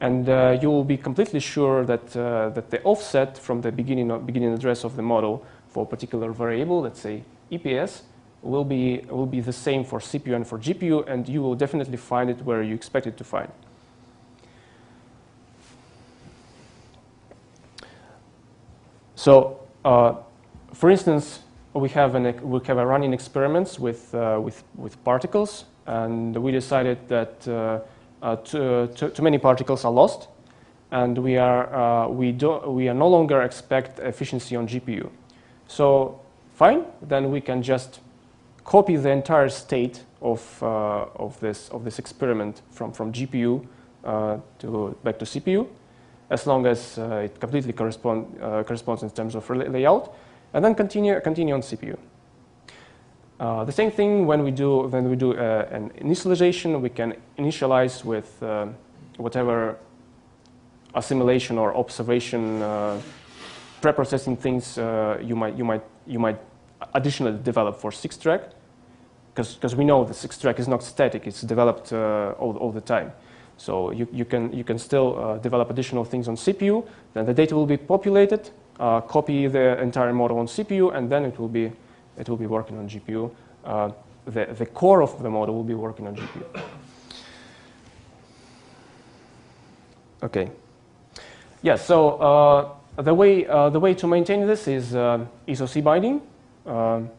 And uh, you will be completely sure that, uh, that the offset from the beginning, of, beginning address of the model for a particular variable, let's say EPS, will be, will be the same for CPU and for GPU, and you will definitely find it where you expect it to find. So, uh, for instance, we have, an, we have a running experiments with, uh, with, with particles, and we decided that uh, uh, too, too, too, many particles are lost, and we are, uh, we, do, we are no longer expect efficiency on GPU. So fine, then we can just copy the entire state of, uh, of, this, of this experiment from, from GPU uh, to, back to CPU, as long as uh, it completely correspond, uh, corresponds in terms of layout, and then continue, continue on CPU. Uh, the same thing when we do when we do uh, an initialization, we can initialize with uh, whatever assimilation or observation uh, preprocessing things uh, you might you might you might additionally develop for SixTrack because we know the SixTrack is not static; it's developed uh, all, all the time. So you, you can you can still develop additional things on CPU. Then the data will be populated uh, copy the entire model on CPU, and then it will be, it will be working on GPU. Uh, the, the core of the model will be working on GPU. Okay. Yeah, so uh, the, way, uh, the way to maintain this is uh, ISO C binding. Um,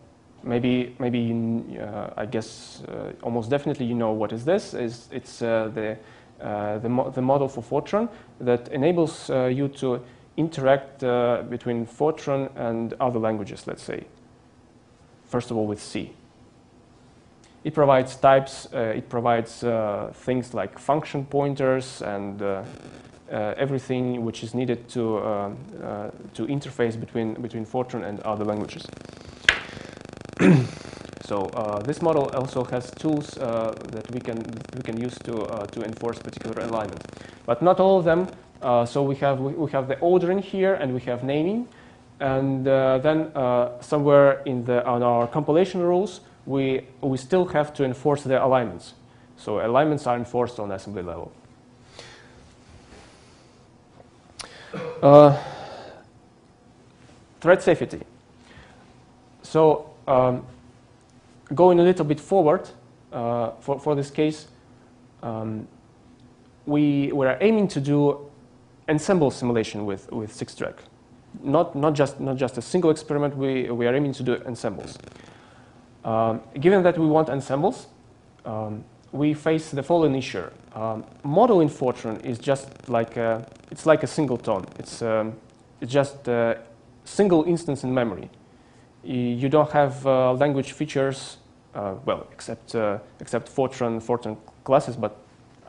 maybe, maybe uh, I guess uh, almost definitely you know what is this. Is It's uh, the, the, mo the model for Fortran that enables you to interact between Fortran and other languages, let's say. First of all, with C. It provides types, uh, it provides uh, things like function pointers and uh, everything which is needed to, to interface between, between Fortran and other languages. so uh, this model also has tools uh, that we can we can use to uh, to enforce particular alignment, but not all of them. So we have we, we, have the ordering here, and we have naming, and then somewhere in the on our compilation rules we, we still have to enforce the alignments. So alignments are enforced on assembly level. Uh, thread safety. So um, going a little bit forward uh, for, for this case, um, we, we are aiming to do ensemble simulation with, with SixTrack. Not, not, just, not just a single experiment, we, we are aiming to do ensembles. Um, given that we want ensembles, um, we face the following issue. Um, model in Fortran is just like a, it's like a singleton. It's, um, it's just a single instance in memory. You don't have uh, language features, uh, well, except, uh, except Fortran, Fortran classes, but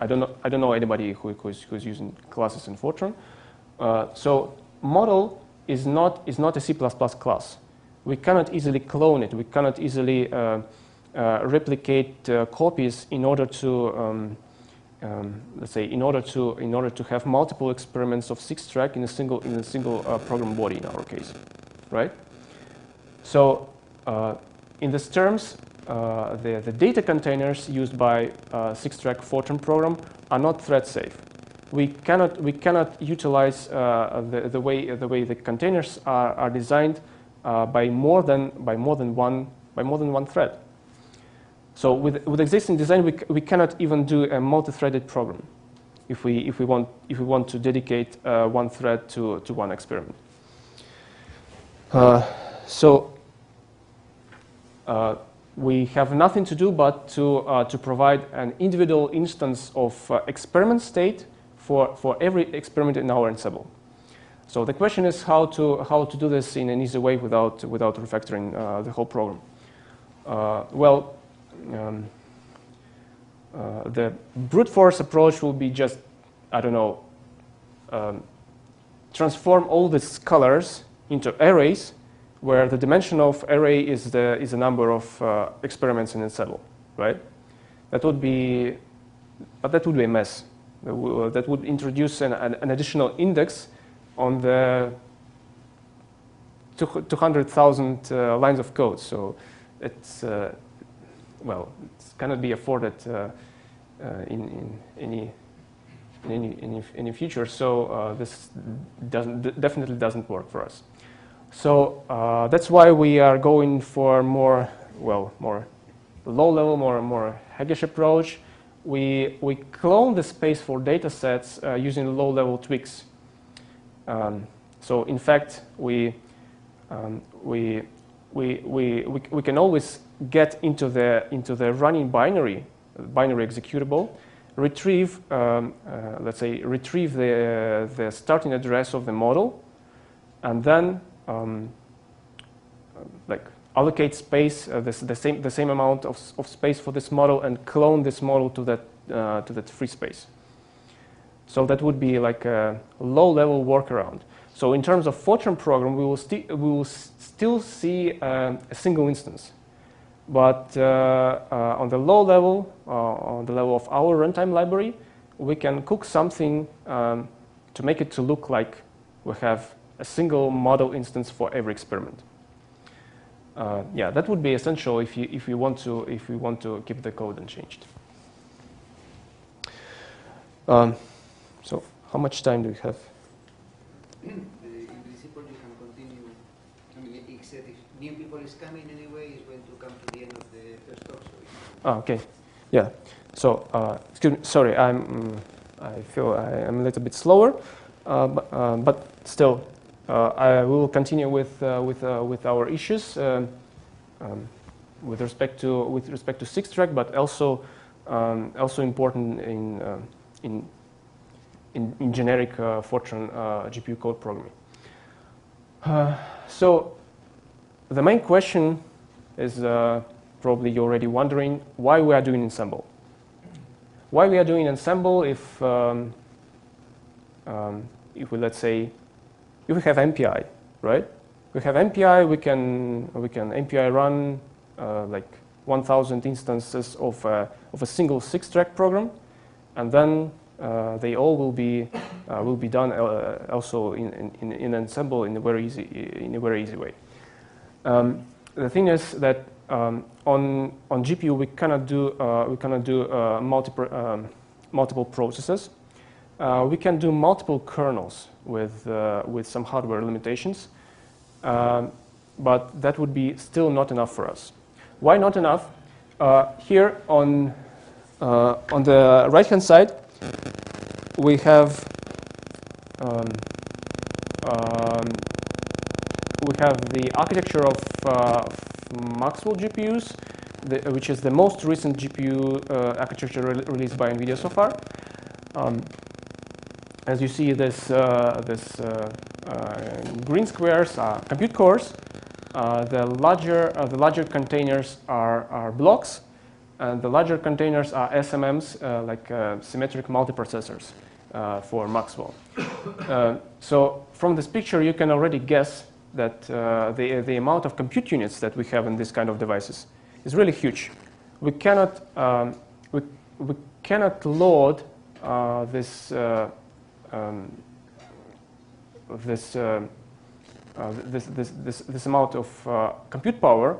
I don't know, I don't know anybody who, who's, who's using classes in Fortran. Uh, so model is not, is not a C++ class we cannot easily clone it. We cannot easily uh, uh, replicate uh, copies in order to, um, um, let's say, in order to in order to have multiple experiments of SixTrack in a single in a single uh, program body in our case, right? So, uh, in these terms, uh, the the data containers used by SixTrack Fortran program are not thread safe. We cannot we cannot utilize the the way the way the containers are, are designed uh, by more than by more than one by more than one thread. So with with existing design, we we cannot even do a multi-threaded program if we if we want if we want to dedicate uh, one thread to to one experiment. Uh, so. We have nothing to do but to, uh, to provide an individual instance of uh, experiment state for, for every experiment in our ensemble. So the question is how to, how to do this in an easy way without, without refactoring uh, the whole program. Uh, well, um, uh, the brute force approach will be just, I don't know, um, transform all these colors into arrays where the dimension of array is the, is the number of uh, experiments in ensemble, right? That would be, but that would be a mess. That would introduce an, an additional index on the 200,000 uh, lines of code. So it's, uh, well, it cannot be afforded uh, uh, in, in, any, in any, any, any future. So uh, this doesn't, definitely doesn't work for us. So uh, that's why we are going for more, well, more low level, more, more Haggish approach. We, we clone the space for data sets using low level tweaks. Um, so in fact, we, um, we, we, we, we, we can always get into the, into the running binary, binary executable, retrieve, um, uh, let's say, retrieve the, uh, the starting address of the model, and then um, like allocate space, uh, the, the, same, the same amount of, of space for this model and clone this model to that, uh, to that free space. So that would be like a low-level workaround. So in terms of Fortran program, we will, we will still see uh, a single instance. But uh, uh, on the low level, uh, on the level of our runtime library, we can cook something um, to make it to look like we have a single model instance for every experiment. Uh, yeah, that would be essential if you, if we want to if we want to keep the code unchanged. Um, so how much time do we have? in principle, you can new people is coming anyway, is going to come to the end of the first talk. So Oh, okay. Yeah. So, uh, excuse me. Sorry, I'm. mm, I feel I am a little bit slower, uh, but, uh, but still, I will continue with uh, with uh, with our issues um, with respect to with respect to SixTrack, but also um, also important in in, in in generic uh, Fortran uh, GPU code programming. Uh, so, the main question is. Uh, probably you're already wondering why we are doing ensemble. Why we are doing ensemble if, um, um, if we let's say, if we have MPI, right? We have MPI, we can, we can MPI run uh, like 1,000 instances of a, of a single SixTrack program, and then uh, they all will be, uh, will be done uh, also in, in, in ensemble in a very easy, in a very easy way. Um, the thing is that um, on, on GPU, we cannot do, uh, we cannot do uh, multiple, um, multiple processes. Uh, we can do multiple kernels with, uh, with some hardware limitations, um, but that would be still not enough for us. Why not enough? Uh, here on, uh, on the right-hand side, we have um, um, we have the architecture of uh, Maxwell GPUs, the, which is the most recent GPU uh, architecture re released by NVIDIA so far. As you see, this, uh, this uh, uh, green squares are compute cores. Uh, the, larger, the larger containers are, are blocks, and the larger containers are SMMs, like symmetric multiprocessors for Maxwell. so from this picture, you can already guess that uh, the, the amount of compute units that we have in this kind of devices is really huge. We cannot, um, we, we cannot load uh, this, uh, um, this, uh, uh, this, this, this, this, amount of uh, compute power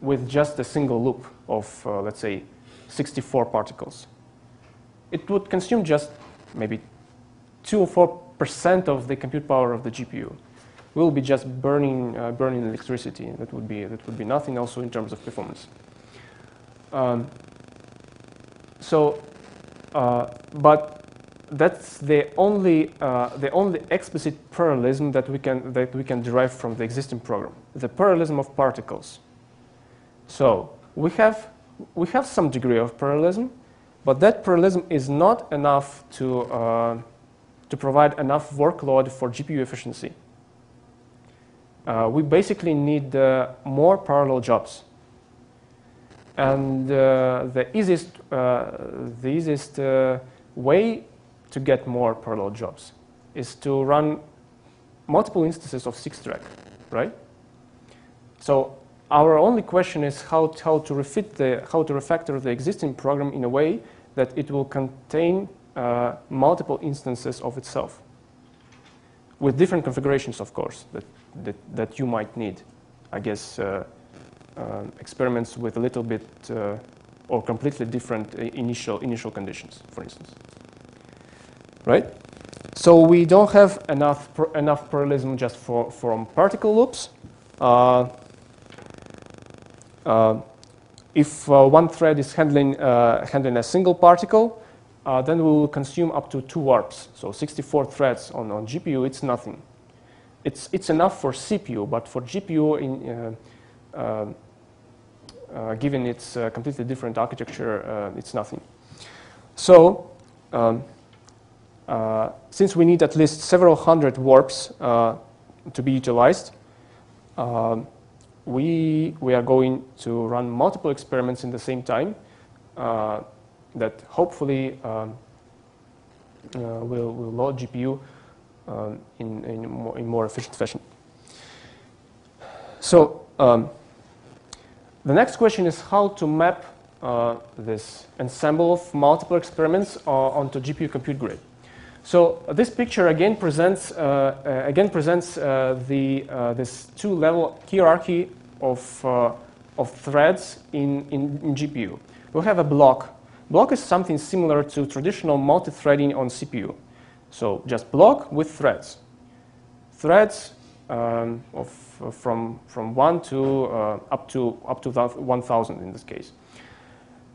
with just a single loop of, let's say, 64 particles. It would consume just maybe 2 or 4 percent of the compute power of the GPU We'll be just burning, uh, burning electricity. That would, be, that would be nothing also in terms of performance. Um, so, uh, but that's the only, uh, the only explicit parallelism that we, can, that we can derive from the existing program, the parallelism of particles. So we have, we have some degree of parallelism, but that parallelism is not enough to, uh, to provide enough workload for GPU efficiency uh, we basically need uh, more parallel jobs. And uh, the easiest, uh, the easiest way to get more parallel jobs is to run multiple instances of SixTrack, right? So our only question is how, to, how to refit the, how to refactor the existing program in a way that it will contain uh, multiple instances of itself with different configurations, of course, that that, that you might need. I guess uh, uh, experiments with a little bit uh, or completely different initial, initial conditions, for instance. Right? So we don't have enough, enough parallelism just for, from particle loops. Uh, uh, if uh, one thread is handling, handling a single particle, then we will consume up to two warps. So 64 threads on, on GPU, it's nothing it's, it's enough for CPU, but for GPU, in, uh, uh, uh, given its uh, completely different architecture, uh, it's nothing. So, um, uh, since we need at least several hundred warps to be utilized, um, we, we are going to run multiple experiments in the same time that hopefully um, will, will load GPU um, in, in, more, in more efficient fashion. So um, the next question is how to map uh, this ensemble of multiple experiments uh, onto GPU compute grid. So this picture again presents uh, uh again presents uh, the uh, this two-level hierarchy of of threads in, in, in GPU. We have a block. Block is something similar to traditional multi-threading on CPU. So just block with threads. Threads um, of uh, from from one to uh, up to up to 1,000 in this case.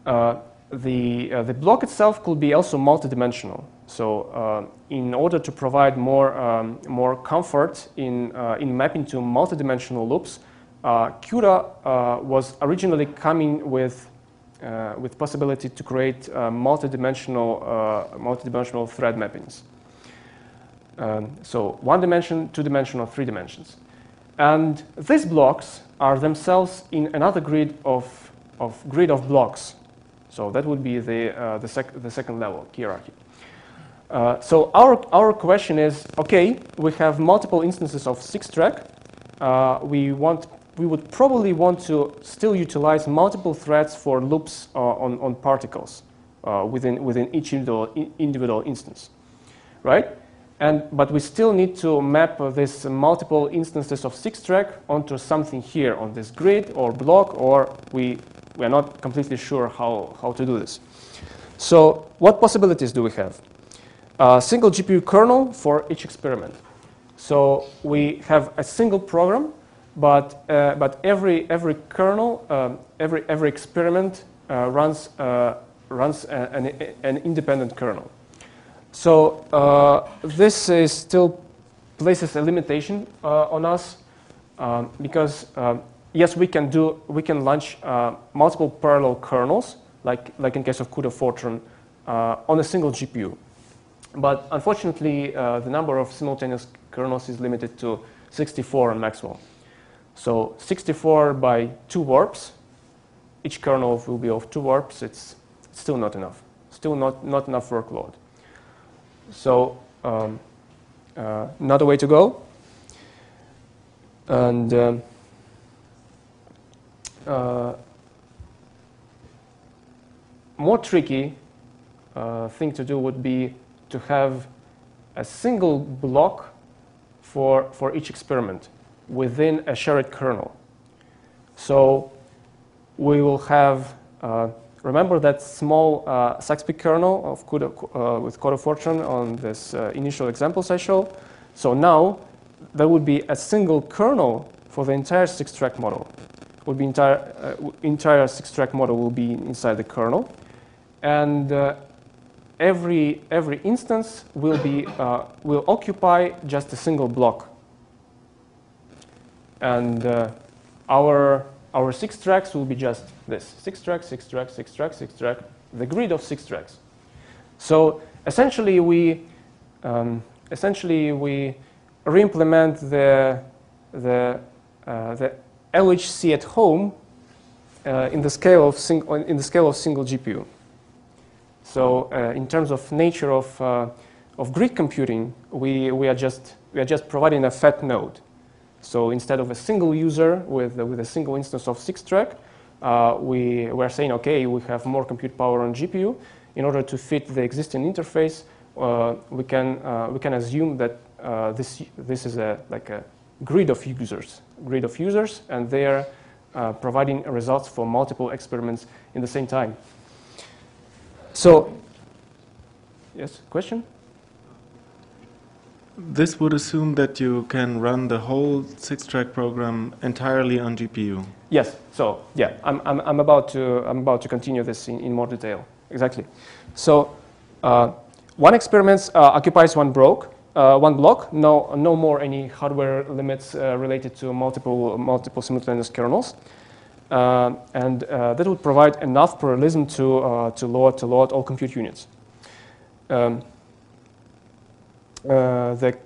Uh, the uh, the block itself could be also multidimensional. So uh, in order to provide more um, more comfort in in mapping to multidimensional loops, CUDA was originally coming with uh, with possibility to create uh, multidimensional, uh, multidimensional thread mappings. Um, so one dimension, two dimensional, three dimensions. And these blocks are themselves in another grid of, of grid of blocks. So that would be the, uh, the, sec the second level hierarchy. Uh, so our, our question is, okay, we have multiple instances of SixTrack. Uh, we want we would probably want to still utilize multiple threads for loops uh, on, on particles uh, within, within each individual, individual instance, right? And, but we still need to map these multiple instances of SixTrack onto something here on this grid or block, or we, we are not completely sure how, how to do this. So what possibilities do we have? A single GPU kernel for each experiment. So we have a single program but, uh, but every, every kernel, um, every, every experiment uh, runs, uh, runs an, an independent kernel. So uh, this is still places a limitation uh, on us um, because um, yes, we can do we can launch uh, multiple parallel kernels like like in case of CUDA Fortran on a single GPU. But unfortunately, the number of simultaneous kernels is limited to 64 on Maxwell. So 64 by 2 warps, each kernel will be of 2 warps, it's still not enough, still not, not enough workload. So um, uh, another way to go. And um, uh, more tricky uh, thing to do would be to have a single block for, for each experiment within a shared kernel. So we will have, uh, remember that small uh, SAXPY kernel of CUDA, uh, with CUDA Fortran on this uh, initial examples I showed. So now there would be a single kernel for the entire SixTrack model. Would be entire, uh, entire SixTrack model will be inside the kernel. And uh, every, every instance will, be, will occupy just a single block and uh, our, our SixTracks will be just this. SixTracks, six tracks, SixTracks, six tracks, the grid of SixTracks. So essentially we, um, essentially we re-implement the, the, uh, the LHC at home uh, in, the scale of in the scale of single GPU. So uh, in terms of nature of, uh, of grid computing, we, we, are just, we are just providing a fat node. So instead of a single user with, with a single instance of SixTrack, uh, we are saying, okay, we have more compute power on GPU. In order to fit the existing interface, uh, we, can, uh, we can assume that uh, this, this is a, like a grid of users, grid of users, and they are providing results for multiple experiments in the same time. So, yes, question? This would assume that you can run the whole SixTrack program entirely on GPU. Yes. So yeah, I'm, I'm, I'm about to I'm about to continue this in, in more detail. Exactly. So uh, one experiment uh, occupies one block. Uh, one block. No no more any hardware limits uh, related to multiple multiple simultaneous kernels. Uh, and uh, that would provide enough parallelism to to load to load all compute units. Um, uh, the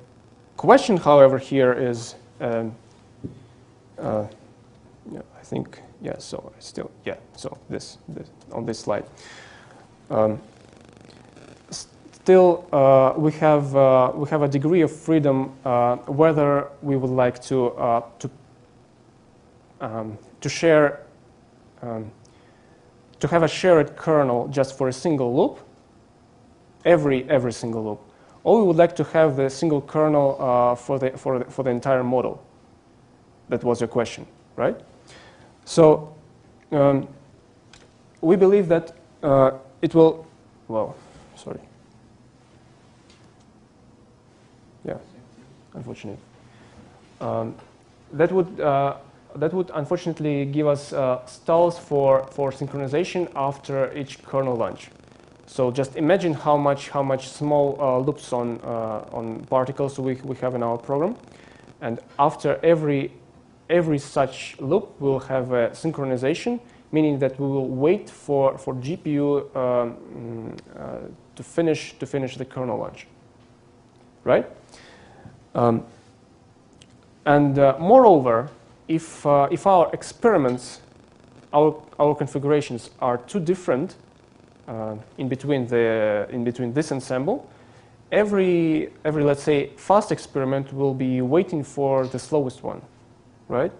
question, however, here is, um, uh, yeah, I think, yeah, so still, yeah, so this, this on this slide. Um, still, uh, we, have, uh, we have a degree of freedom uh, whether we would like to, uh, to, um, to share, um, to have a shared kernel just for a single loop, every, every single loop, or we would like to have the single kernel uh, for, the, for, the, for the entire model. That was your question, right? So um, we believe that uh, it will, well, sorry. Yeah, unfortunately. Um, that would uh, that would unfortunately give us uh, stalls for, for synchronization after each kernel launch. So just imagine how much how much small uh, loops on uh, on particles we, we have in our program, and after every every such loop we'll have a synchronization, meaning that we will wait for for GPU um, uh, to finish to finish the kernel launch. Right. Um, and uh, moreover, if, uh, if our experiments, our, our configurations are too different uh, in, between the, in between this ensemble, every, every, let's say, fast experiment will be waiting for the slowest one, right?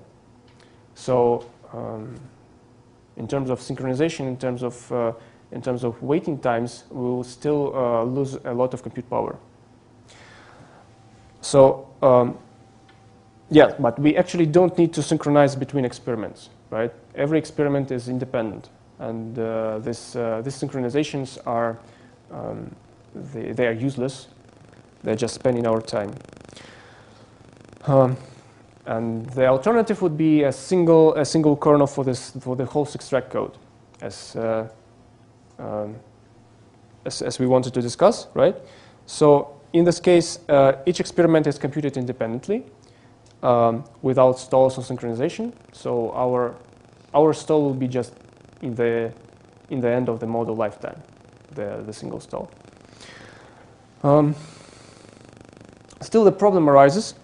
So um, in terms of synchronization, in terms of, uh, in terms of waiting times, we will still uh, lose a lot of compute power. So um, yeah, but we actually don't need to synchronize between experiments, right? Every experiment is independent, and uh, this, uh, these synchronizations are um, they, they, are useless. They're just spending our time. Um, and the alternative would be a single a single kernel for this for the whole SixTrack code, as, uh, um, as as we wanted to discuss, right? So in this case, uh, each experiment is computed independently um, without stalls or synchronization. So our, our stall will be just in the, in the end of the model lifetime, the, the single stall. Um, still, the problem arises.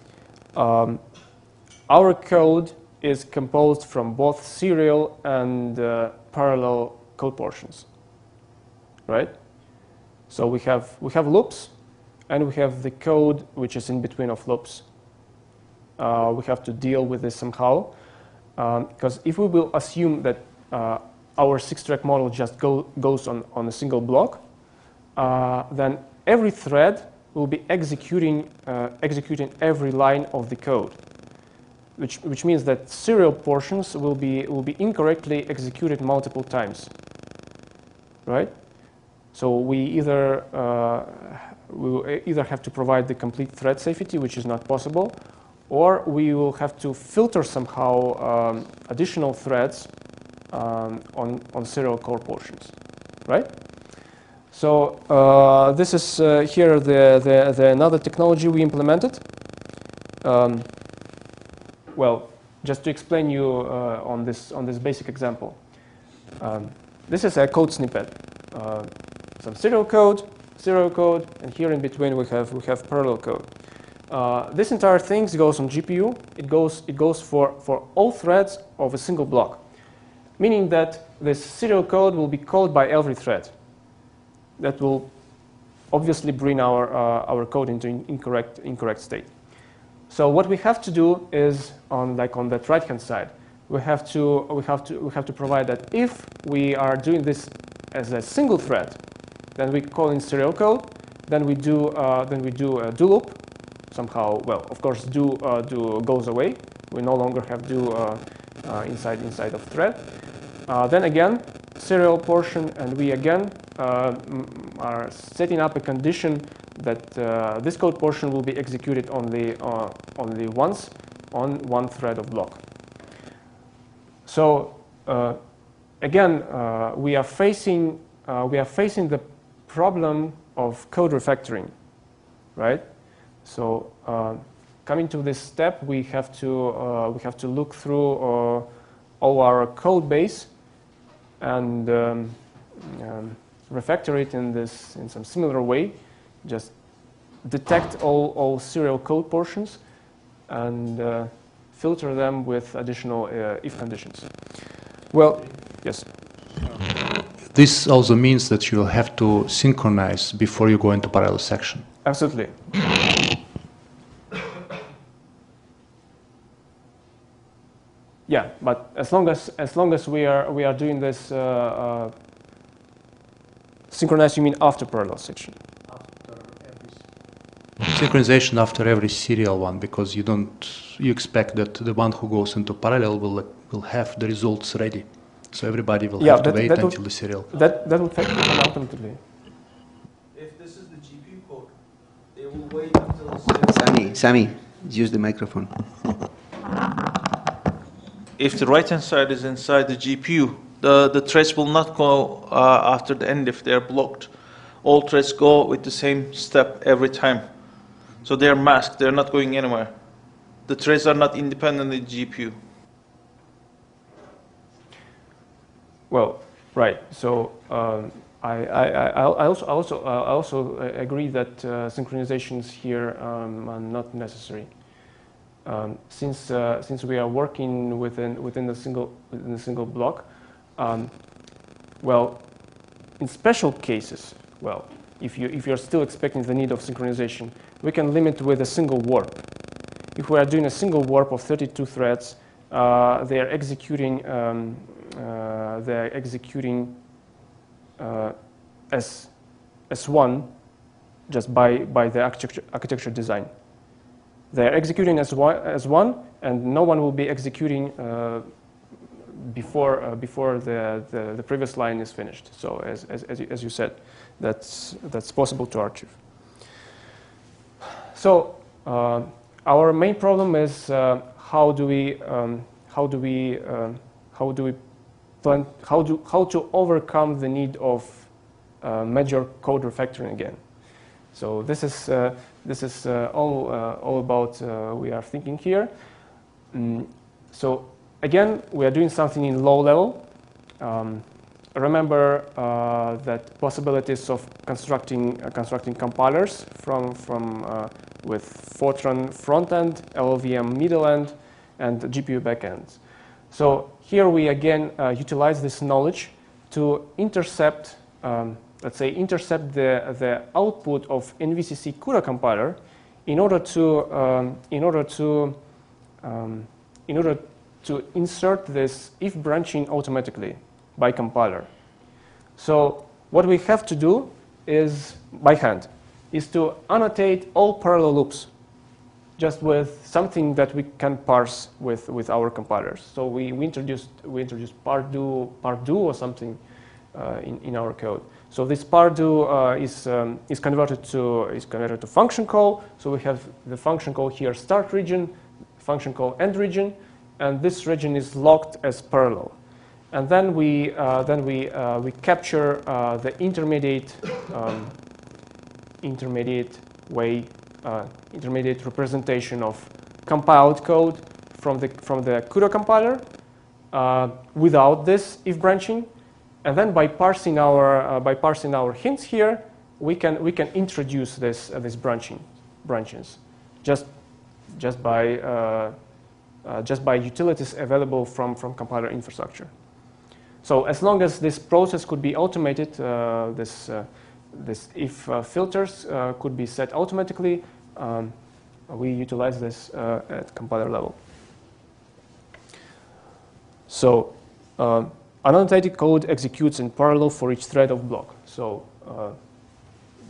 Um, our code is composed from both serial and uh, parallel code portions, right? So we have, we have loops, and we have the code which is in between of loops uh, we have to deal with this somehow. Because um, if we will assume that uh, our SixTrack model just go, goes on, on a single block, uh, then every thread will be executing, uh, executing every line of the code, which, which means that serial portions will be, will be incorrectly executed multiple times, right? So we either, uh, we either have to provide the complete thread safety, which is not possible, or we will have to filter somehow um, additional threads um, on, on serial core portions, right? So uh, this is uh, here the, the, the, another technology we implemented. Um, well, just to explain you uh, on, this, on this basic example. Um, this is a code snippet. Uh, some serial code, serial code, and here in between we have, we have parallel code. Uh, this entire thing goes on GPU. It goes, it goes for, for all threads of a single block, meaning that this serial code will be called by every thread. That will obviously bring our, uh, our code into incorrect, incorrect state. So what we have to do is, on, like on that right-hand side, we have, to, we, have to, we have to provide that if we are doing this as a single thread, then we call in serial code, then we do, uh, then we do a do loop, somehow, well, of course, do, uh, do goes away. We no longer have do uh, uh, inside, inside of thread. then again, serial portion, and we again are setting up a condition that this code portion will be executed only, only once on one thread of block. So again, uh, we are facing uh, we are facing the problem of code refactoring, right? So uh, coming to this step, we have to, uh, we have to look through uh, all our code base and um, um, refactor it in, this, in some similar way. Just detect all, all serial code portions and uh, filter them with additional uh, if conditions. Well, yes. This also means that you'll have to synchronize before you go into parallel section. Absolutely. Yeah, but as long as as long as we are we are doing this uh, uh, synchronized, you mean after parallel section? After every synchronization after every serial one, because you don't you expect that the one who goes into parallel will will have the results ready, so everybody will yeah, have that, to wait until would, the serial. That that would happen automatically. If this is the GPU code, they will wait until the Sami, Sami, use the microphone. If the right-hand side is inside the GPU, the, the threads will not go uh, after the end if they're blocked. All threads go with the same step every time. So they're masked, they're not going anywhere. The threads are not independent the GPU. Well, right. So um, I, I, I I also, I also, uh, I also uh, agree that uh, synchronizations here um, are not necessary. Um, since, uh, since we are working within, within, a single, within a single block, um, well, in special cases, well, if, you, if you're still expecting the need of synchronization, we can limit with a single warp. If we are doing a single warp of 32 threads, uh, they are executing, um, uh, they are executing uh, as, as one just by, by the architecture, architecture design. They are executing as one, as one, and no one will be executing uh, before, uh, before the, the, the, previous line is finished. So as, as, as, you, as you said, that's, that's possible to archive. So uh, our main problem is uh, how do we, um, how do we, um, how do we plan, how, do, how to overcome the need of uh, major code refactoring again. So this is, uh, this is uh, all, uh, all about uh, we are thinking here. Mm, so again, we are doing something in low level. Um, remember uh, that possibilities of constructing, constructing compilers from, from, with Fortran front end, LLVM middle end, and GPU backends. So here we again utilize this knowledge to intercept um, let's say, intercept the, the output of NVCC CUDA compiler in order to, um, in order to, um, in order to insert this if branching automatically by compiler. So what we have to do is, by hand, is to annotate all parallel loops just with something that we can parse with, with our compilers. So we, we introduced, we introduced pardo, pardo or something uh, in, in our code. So this pardo uh, is, um, is, converted to, is converted to function call. So we have the function call here start region, function call end region, and this region is locked as parallel. And then we, uh, then we, uh, we capture uh, the intermediate, um, intermediate way, uh, intermediate representation of compiled code from the, from the CUDA compiler uh, without this if branching. And then by parsing our, uh, by parsing our hints here, we can, we can introduce this, uh, this branching, branches just, just, by, uh, uh, just by utilities available from, from compiler infrastructure. So as long as this process could be automated, uh, this, uh, this if filters could be set automatically, um, we utilize this at compiler level. So um, Annotated code executes in parallel for each thread of block. So uh,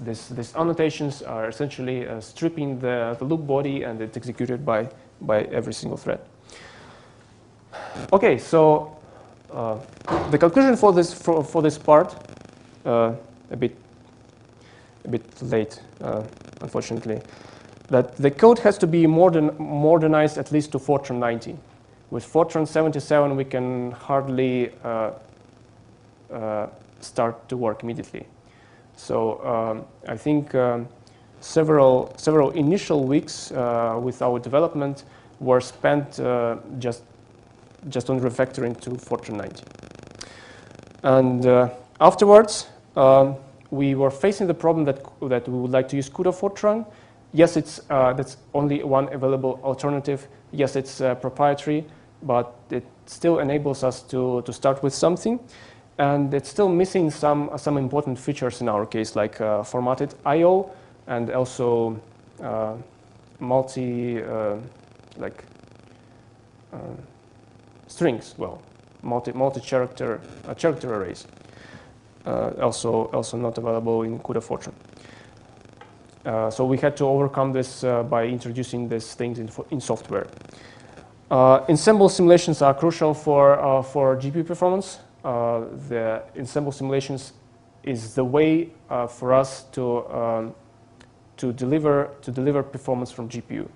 this, these annotations are essentially uh, stripping the, the loop body and it's executed by, by every single thread. Okay, so uh, the conclusion for this, for, for this part, uh, a, bit, a bit late, uh, unfortunately, that the code has to be modern, modernized at least to Fortran 90. With Fortran 77, we can hardly uh, uh, start to work immediately. So um, I think um, several, several initial weeks uh, with our development were spent uh, just, just on refactoring to Fortran 90. And uh, afterwards, um, we were facing the problem that, that we would like to use CUDA Fortran. Yes, it's, uh, that's only one available alternative. Yes, it's proprietary, but it still enables us to, to start with something. And it's still missing some, some important features in our case, like uh, formatted I.O. and also uh, multi, uh, like uh, strings, well, multi, multi-character uh, character arrays. Uh, also, also not available in CUDA Fortran. so we had to overcome this by introducing these things in, in software. Uh, ensemble simulations are crucial for, uh, for GPU performance. Uh, the ensemble simulations is the way for us to, um, to, deliver, to deliver performance from GPU.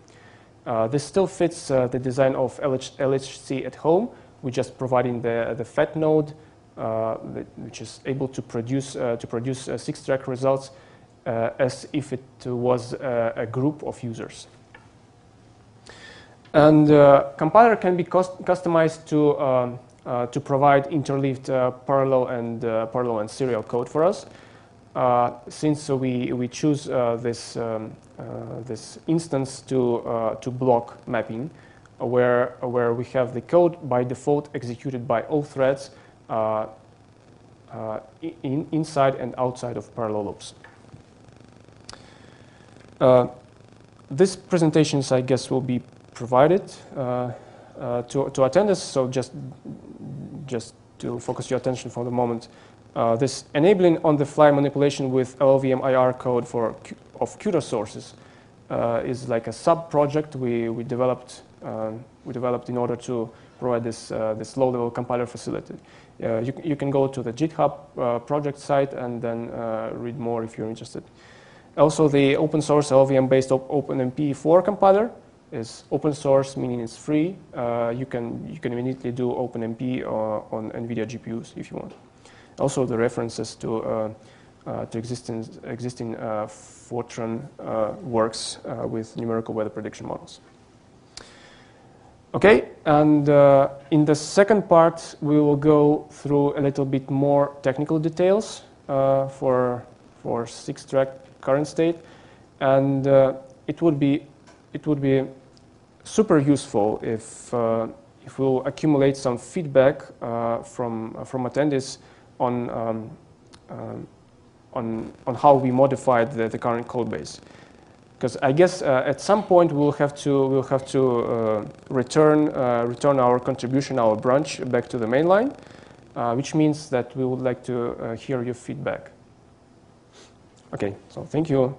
This still fits the design of LH LHC at home. We're just providing the, the FAT node, uh, which is able to produce, uh, to produce uh, SixTrack results as if it was a group of users. And compiler can be customized to, um, to provide interleaved parallel, and, parallel and serial code for us. since we, we choose this um, uh, this instance to, uh, to block mapping, uh, where, where we have the code by default executed by all threads in, inside and outside of parallel loops. this presentations, I guess, will be provided uh, to, to attendance. So just, just to focus your attention for the moment, uh, this enabling on-the-fly manipulation with LLVM IR code for of CUDA sources uh, is like a sub-project we, we, developed, um, we developed in order to provide this, uh, this low-level compiler facility. Uh, you, you can go to the GitHub uh, project site and then uh, read more if you're interested. Also, the open source LLVM-based OpenMP4 compiler is open source, meaning it's free. Uh, you, can, you can immediately do OpenMP on NVIDIA GPUs if you want. Also, the references to uh, to existing, existing uh, Fortran uh, works with numerical weather prediction models. Okay, and uh, in the second part, we will go through a little bit more technical details uh, for, for SixTrack current state, and uh, it would be it would be super useful if if we'll accumulate some feedback from from attendees on um, on, on how we modified the, the current code base. Because I guess uh, at some point we'll have to, we'll have to uh, return, uh, return our contribution, our branch back to the mainline, uh, which means that we would like to uh, hear your feedback. Okay, so thank you.